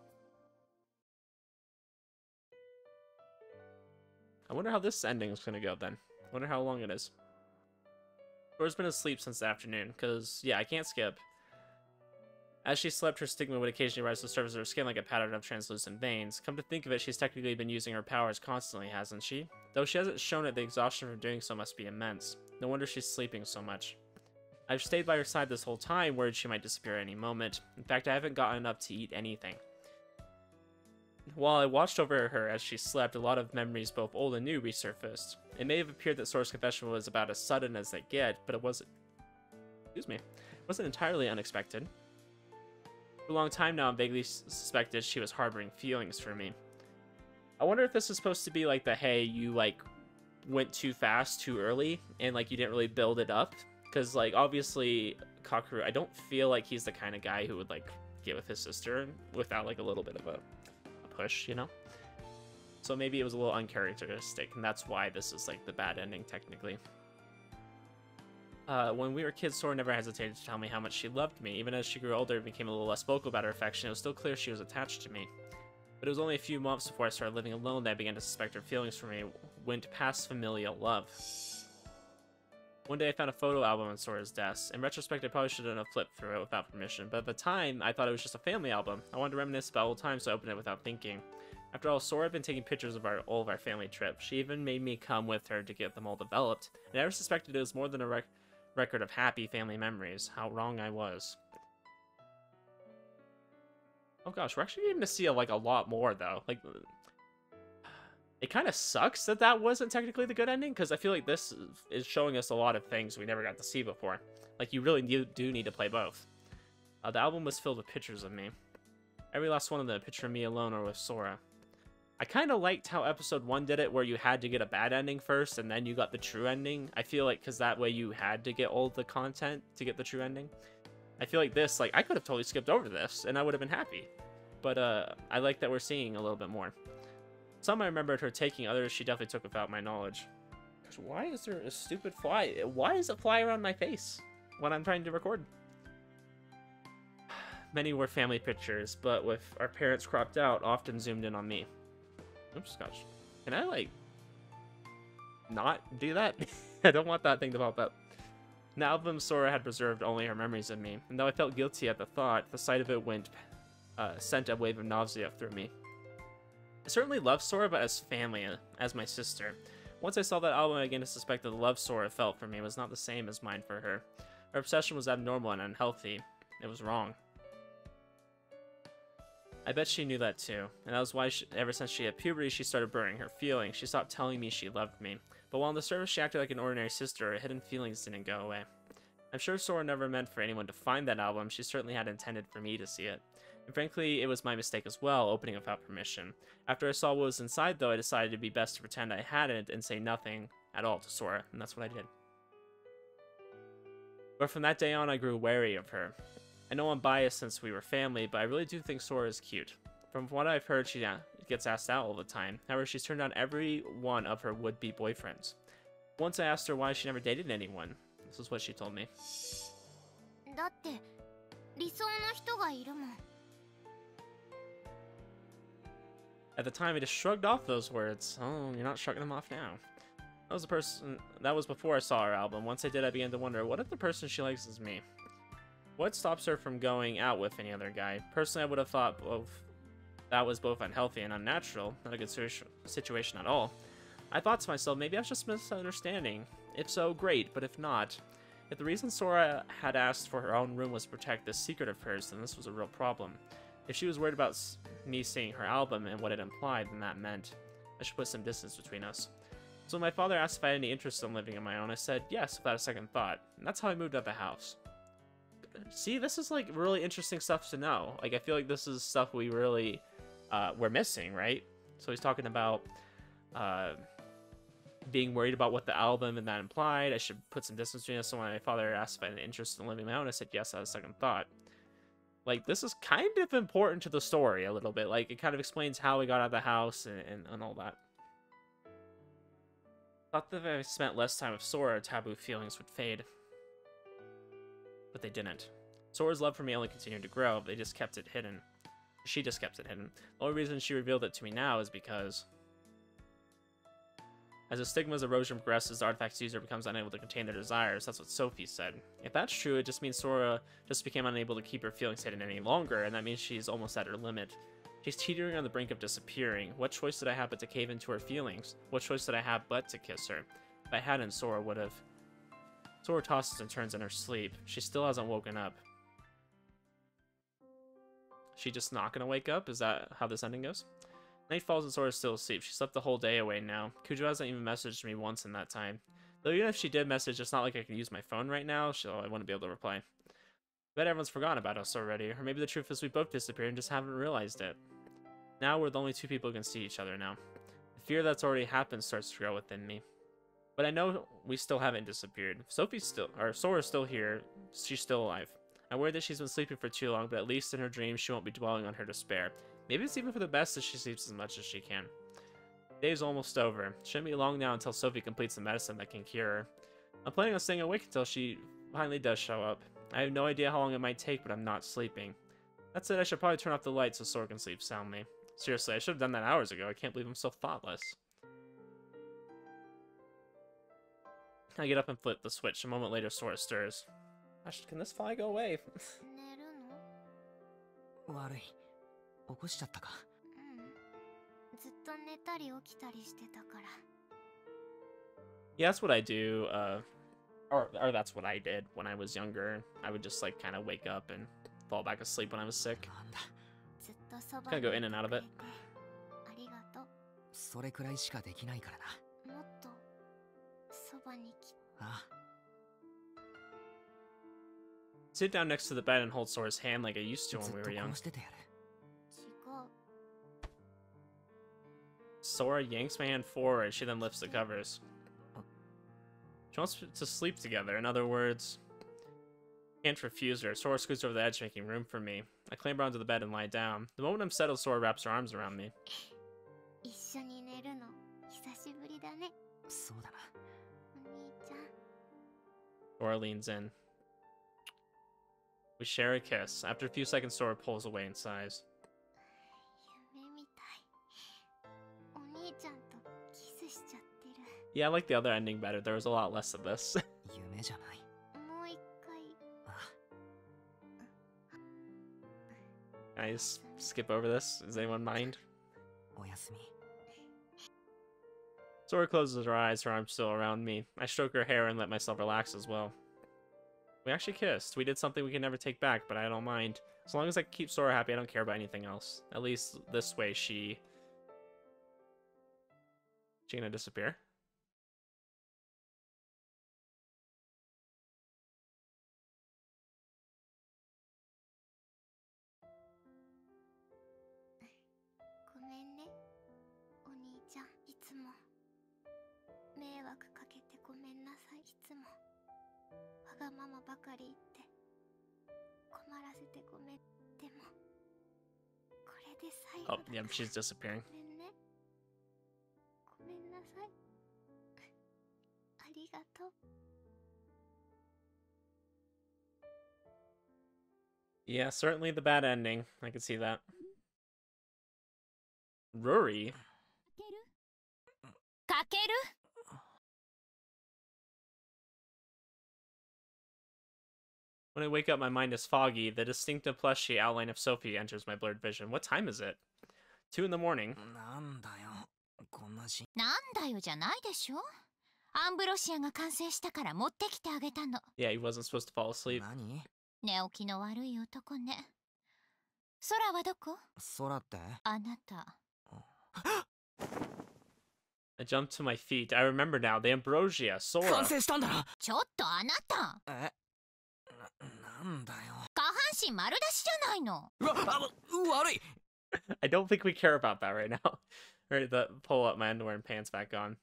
I wonder how this ending is going to go then. I wonder how long it is. Sora's been asleep since the afternoon, because, yeah, I can't skip. As she slept, her stigma would occasionally rise to the surface of her skin like a pattern of translucent veins. Come to think of it, she's technically been using her powers constantly, hasn't she? Though she hasn't shown it, the exhaustion from doing so must be immense. No wonder she's sleeping so much. I've stayed by her side this whole time, worried she might disappear any moment. In fact, I haven't gotten up to eat anything. While I watched over her as she slept, a lot of memories, both old and new, resurfaced. It may have appeared that Sora's confession was about as sudden as they get, but it wasn't. Excuse me. It wasn't entirely unexpected. For a long time now, I vaguely suspected she was harboring feelings for me. I wonder if this is supposed to be like the hey, you like went too fast too early and like you didn't really build it up because like obviously Kakeru, I don't feel like he's the kind of guy who would like get with his sister without like a little bit of a push, you know. So maybe it was a little uncharacteristic, and that's why this is like the bad ending technically. Uh, when we were kids, Sora never hesitated to tell me how much she loved me. Even as she grew older and became a little less vocal about her affection, it was still clear she was attached to me. But it was only a few months before I started living alone that I began to suspect her feelings for me went past familial love. One day I found a photo album on Sora's desk. In retrospect, I probably shouldn't have flipped through it without permission, but at the time, I thought it was just a family album. I wanted to reminisce about old times, so I opened it without thinking. After all, Sora had been taking pictures of our, all of our family trips. She even made me come with her to get them all developed. I never suspected it was more than a rec record of happy family memories. How wrong I was. Oh gosh, we're actually getting to see like a lot more though. Like, it kind of sucks that that wasn't technically the good ending because I feel like this is showing us a lot of things we never got to see before. Like, you really do need to play both. Uh, the album was filled with pictures of me. Every last one of them, a picture of me alone or with Sora. I kind of liked how episode 1 did it, where you had to get a bad ending first, and then you got the true ending. I feel like, because that way you had to get all the content to get the true ending. I feel like this, like, I could have totally skipped over this, and I would have been happy. But, uh, I like that we're seeing a little bit more. Some I remembered her taking, others she definitely took without my knowledge. Why is there a stupid fly? Why is it fly around my face when I'm trying to record? Many were family pictures, but with our parents cropped out, often zoomed in on me. Oops, gosh. Can I, like, not do that? I don't want that thing to pop up. The album Sora had preserved only her memories of me, and though I felt guilty at the thought, the sight of it went uh, sent a wave of nausea through me. I certainly love Sora, but as family, uh, as my sister. Once I saw that album, I began to suspect that the love Sora felt for me was not the same as mine for her. Her obsession was abnormal and unhealthy. It was wrong. I bet she knew that too, and that was why she, ever since she hit puberty she started burning her feelings. She stopped telling me she loved me. But while on the surface she acted like an ordinary sister, her hidden feelings didn't go away. I'm sure Sora never meant for anyone to find that album, she certainly had intended for me to see it. Frankly, it was my mistake as well, opening without permission. After I saw what was inside though, I decided it'd be best to pretend I hadn't and say nothing at all to Sora, and that's what I did. But from that day on, I grew wary of her. I know I'm biased since we were family, but I really do think Sora is cute. From what I've heard, she uh, gets asked out all the time. However, she's turned down every one of her would-be boyfriends. Once I asked her why she never dated anyone. This is what she told me. At the time, I just shrugged off those words. Oh, you're not shrugging them off now. That was the person. That was before I saw her album. Once I did, I began to wonder, what if the person she likes is me? What stops her from going out with any other guy? Personally, I would have thought both that was both unhealthy and unnatural, not a good situation at all. I thought to myself, maybe I was just misunderstanding. If so, great, but if not, if the reason Sora had asked for her own room was to protect this secret of hers, then this was a real problem. If she was worried about me seeing her album and what it implied, then that meant I should put some distance between us. So when my father asked if I had any interest in living on my own, I said yes without a second thought, and that's how I moved out of the house see, this is like really interesting stuff to know. Like, I feel like this is stuff we really uh, we're missing, right? So he's talking about uh, being worried about what the album and that implied. I should put some distance between us. So when my father asked if I had an interest in living on my own, I said yes. Had a second thought. Like, this is kind of important to the story a little bit. Like, it kind of explains how we got out of the house and, and, and all that. Thought that if I spent less time with Sora, taboo feelings would fade but they didn't. Sora's love for me only continued to grow, they just kept it hidden. She just kept it hidden. The only reason she revealed it to me now is because... As the stigma's erosion progresses, the artifact's user becomes unable to contain their desires. That's what Sophie said. If that's true, it just means Sora just became unable to keep her feelings hidden any longer, and that means she's almost at her limit. She's teetering on the brink of disappearing. What choice did I have but to cave into her feelings? What choice did I have but to kiss her? If I hadn't, Sora would have. Sora tosses and turns in her sleep. She still hasn't woken up. She just not gonna wake up? Is that how this ending goes? Night falls and Sora's still asleep. She slept the whole day away now. Kujo hasn't even messaged me once in that time. Though even if she did message, it's not like I can use my phone right now, so I wouldn't be able to reply. Bet everyone's forgotten about us already, or maybe the truth is we both disappeared and just haven't realized it. Now we're the only two people who can see each other now. The fear that's already happened starts to grow within me. But I know we still haven't disappeared. Sophie's still, or Sora's still here. She's still alive. I'm worried that she's been sleeping for too long, but at least in her dreams she won't be dwelling on her despair. Maybe it's even for the best that she sleeps as much as she can. Day's almost over. Shouldn't be long now until Sophie completes the medicine that can cure her. I'm planning on staying awake until she finally does show up. I have no idea how long it might take, but I'm not sleeping. That said, I should probably turn off the lights so Sora can sleep soundly. Seriously, I should have done that hours ago. I can't believe I'm so thoughtless. I get up and flip the switch. A moment later, Sora stirs. Gosh, can this fly go away? 寝るの悪い起こしちゃったかうんずっと寝たり起きたりしてたから yeah, that's what I do. Uh, or, or that's what I did when I was younger. I would just like kind of wake up and fall back asleep when I was sick. なんだずっとそば Kinda に go い in て and out of くれ it. てありがとそれくらいしかできないからなうもっとそばに来あ Sit down next to the bed and hold Sora's hand like I used to ず when we っ were とこ young. うしててやる Sora yanks my hand forward. She then lifts the covers. She wants to sleep together. In other words, can't refuse her. Sora scoots over the edge, making room for me. I clamber onto the bed and lie down. The moment I'm settled, Sora wraps her arms around me. Sora leans in. We share a kiss. After a few seconds, Sora pulls away and sighs. Yeah, I like the other ending better. There was a lot less of this. Can I just skip over this? Does anyone mind? Sora closes her eyes, her arms still around me. I stroke her hair and let myself relax as well. We actually kissed. We did something we can never take back, but I don't mind. As long as I keep Sora happy, I don't care about anything else. At least this way she... She gonna disappear? つも迷惑かけてごめんなさいいつもわがままばかり言って困らせてごめんでもこれで最後 Oh, だ yeah, から she's disappearing. ごめんねごめんなさいありがとう Yeah, certainly the bad ending. I can see that. Rory? かける When I wake up, my mind is foggy. The distinctive plushy outline of Sophie enters my blurred vision. What time is it? Two in the morning. なんだよこんなしなんだよじゃないでしょアンブロシアが完成したから持ってきてあげたの Yeah, he wasn't supposed to fall asleep. 何寝起きの悪い男ね空はどこ空ってあなた I jump to my feet. I remember now. The Ambrosia, 完 Sora. 成したんだなちょっとあなたえななんだよ下半身丸出しじゃないのうわあう悪い I don't think we care about that right now. Ready to pull up my underwear and pants back on.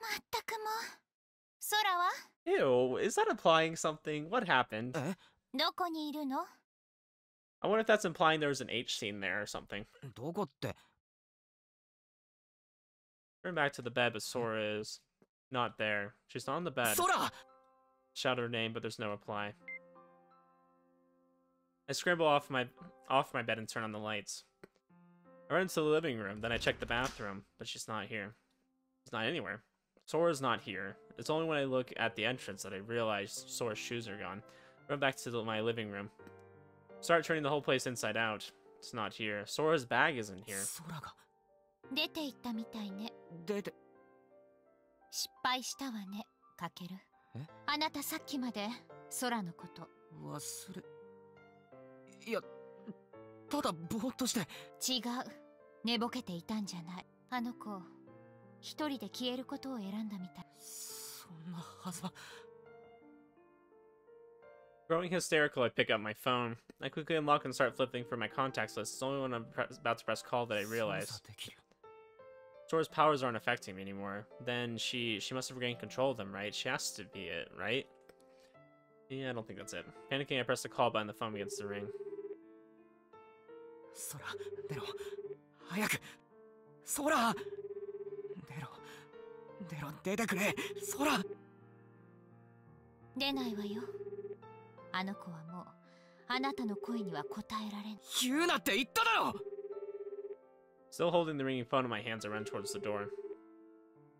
まったくもう空は Ew, is that implying something? What happened? えどこにいるの I wonder if that's implying there was an H scene there or something. どこって Turn back to the bed, but Sora is not there. She's not on the bed. Sora! Shout her name, but there's no reply. I scramble off my off my bed and turn on the lights. I run into the living room, then I check the bathroom, but she's not here. She's not anywhere. Sora's not here. It's only when I look at the entrance that I realize Sora's shoes are gone. I run back to the, my living room. Start turning the whole place inside out. It's not here. Sora's bag isn't here. 出て失敗したわねかけるえあなたさっきまで空のこと忘れいやただぼーっとして違う寝ぼけていたんじゃないあの子一人で消えることを選んだみたいそんなはずは Growing hysterical, I pick up my phone. I quickly unlock and start flipping through my contacts list. It's only when I'm about to press call that I realize Sora's powers aren't affecting me anymore. Then she she must have regained control of them, right? She has to be it, right? Yeah, I don't think that's it. Panicking, I pressed the call button. The phone begins to ring. Sora, Dero, hayaku. Sora, Dero, Dero, dete kure. Sora. 出ないわよあの子はもうあなたの声には答えられん言うなって言っただろ Still holding the ringing phone in my hands, I run towards the door.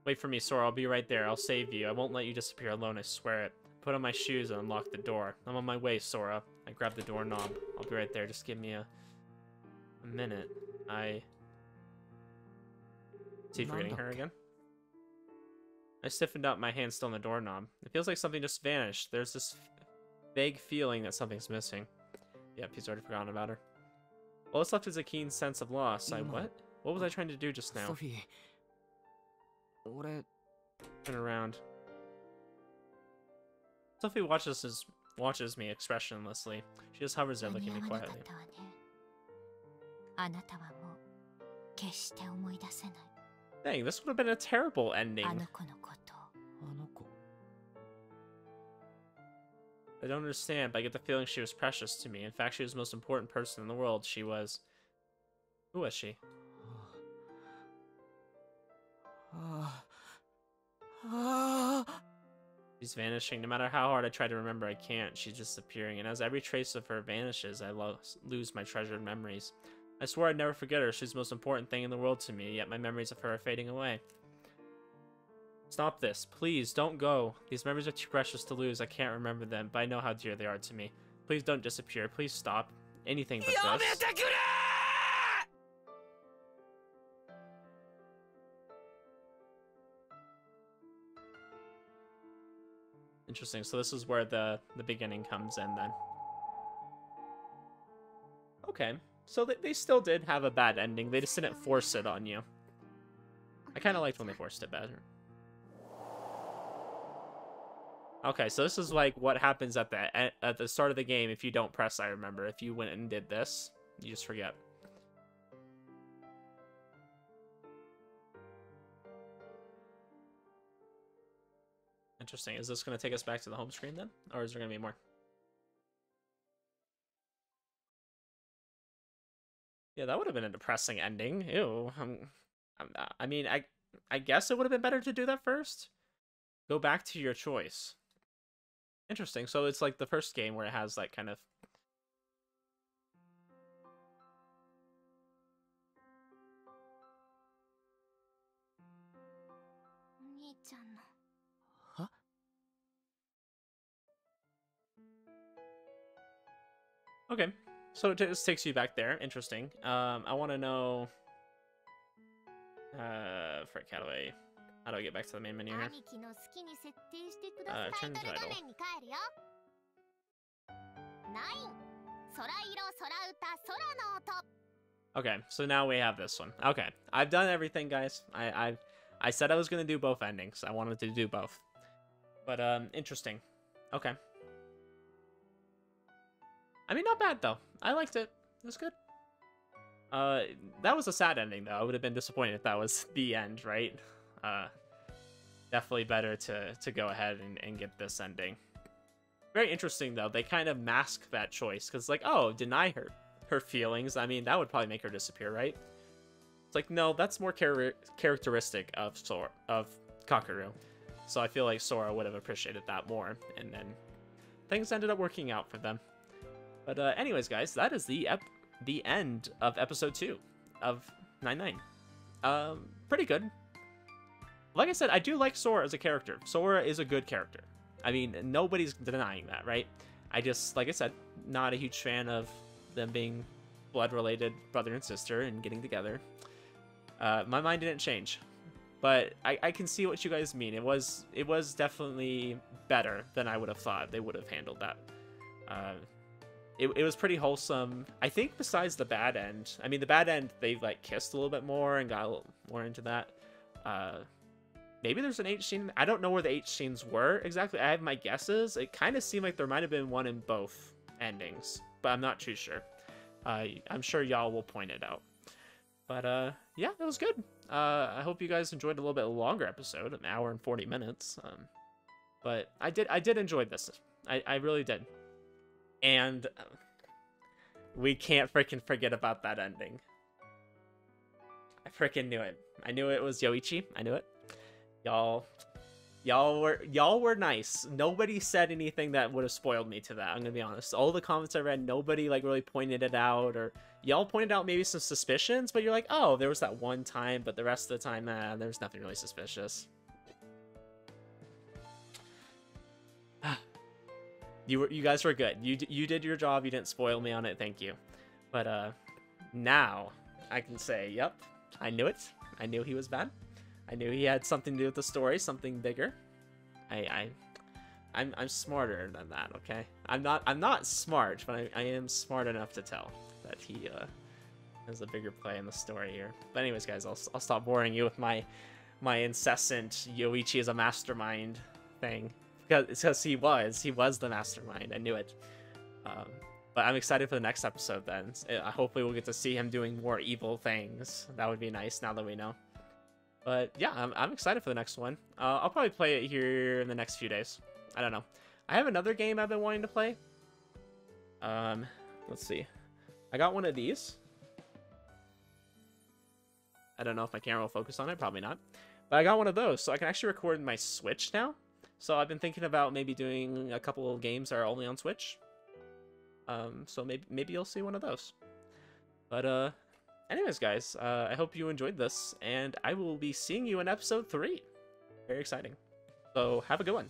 Wait for me, Sora. I'll be right there. I'll save you. I won't let you disappear alone, I swear it. Put on my shoes and unlock the door. I'm on my way, Sora. I grab the doorknob. I'll be right there. Just give me a, a minute. I... Is he forgetting her again? I stiffened up, my hand still on the doorknob. It feels like something just vanished. There's this vague feeling that something's missing. Yep, he's already forgotten about her. All that's left is a keen sense of loss. I what? What was I trying to do just now? Sophie, What I... Turn around. Sophie watches his, watches me expressionlessly. She just hovers there looking at me quietly. Dang, this would have been a terrible ending. I don't understand, but I get the feeling she was precious to me. In fact, she was the most important person in the world. She was... Who was she? She's vanishing. No matter how hard I try to remember, I can't. She's disappearing. And as every trace of her vanishes, I lo lose my treasured memories. I swore I'd never forget her. She's the most important thing in the world to me, yet my memories of her are fading away. Stop this. Please, don't go. These memories are too precious to lose. I can't remember them, but I know how dear they are to me. Please don't disappear. Please stop. Anything but this. Interesting. So this is where the the beginning comes in then. Okay. So they, they still did have a bad ending. They just didn't force it on you. I kind of liked when they forced it better. Okay, so this is like what happens at the at the start of the game if you don't press I remember. If you went and did this, you just forget. Interesting. Is this going to take us back to the home screen then? Or is there going to be more? Yeah, that would have been a depressing ending. Ew. I'm, I'm, I mean, I, I guess it would have been better to do that first. Go back to your choice. Interesting. So it's like the first game where it has like kind of. Okay. So it just takes you back there. Interesting. Um, I want to know... Uh, frick, how do I... How do I get back to the main menu here? Uh, turn the title. Okay, so now we have this one. Okay, I've done everything, guys. I I, I said I was going to do both endings. I wanted to do both. But, um, interesting. Okay. I mean, not bad though. I liked it. It was good. Uh, that was a sad ending though. I would have been disappointed if that was the end, right? Uh, definitely better to to go ahead and, and get this ending. Very interesting though. They kind of mask that choice because like, oh, deny her her feelings. I mean, that would probably make her disappear, right? It's like, no, that's more char- characteristic of Sora of Kakeru. So I feel like Sora would have appreciated that more, and then things ended up working out for them. But uh, anyways, guys, that is the the end of episode two of Nine Nine. Um, pretty good. Like I said, I do like Sora as a character. Sora is a good character. I mean, nobody's denying that, right? I just, like I said, not a huge fan of them being blood related brother and sister and getting together. Uh, my mind didn't change, but I, I can see what you guys mean. It was it was definitely better than I would have thought they would have handled that. Uh, it, it was pretty wholesome. I think besides the bad end, I mean the bad end they like kissed a little bit more and got a little more into that. Uh, maybe there's an H scene. I don't know where the H scenes were exactly. I have my guesses. It kind of seemed like there might have been one in both endings, but I'm not too sure. Uh, I'm sure y'all will point it out. But uh, yeah, it was good. Uh, I hope you guys enjoyed a little bit longer episode, an hour and 40 minutes. Um, but I did, I did enjoy this. I, I really did. And we can't freaking forget about that ending. I freaking knew it. I knew it was Yoichi. I knew it. Y'all, y'all were y'all were nice. Nobody said anything that would have spoiled me to that. I'm gonna be honest. All the comments I read, nobody like really pointed it out, or y'all pointed out maybe some suspicions, but you're like, oh, there was that one time, but the rest of the time, uh, there's nothing really suspicious. You were you guys were good. You you did your job. You didn't spoil me on it. Thank you. But uh, now I can say, yep, I knew it. I knew he was bad. I knew he had something to do with the story, something bigger. I, I, I'm, I'm smarter than that. Okay, I'm not, I'm not smart, but I, I am smart enough to tell that he uh, has a bigger play in the story here. But anyways, guys, I'll, I'll stop boring you with my, my incessant Yoichi is a mastermind thing because he was, he was the mastermind. I knew it. Um, but I'm excited for the next episode then. Uh, hopefully we'll get to see him doing more evil things. That would be nice now that we know. But yeah, I'm, I'm excited for the next one. Uh, I'll probably play it here in the next few days. I don't know. I have another game I've been wanting to play. Um, let's see. I got one of these. I don't know if my camera will focus on it. Probably not. But I got one of those, so I can actually record my Switch now. So I've been thinking about maybe doing a couple of games that are only on Switch. Um, so maybe maybe you'll see one of those. But uh, anyways, guys, uh, I hope you enjoyed this, and I will be seeing you in episode three. Very exciting. So have a good one.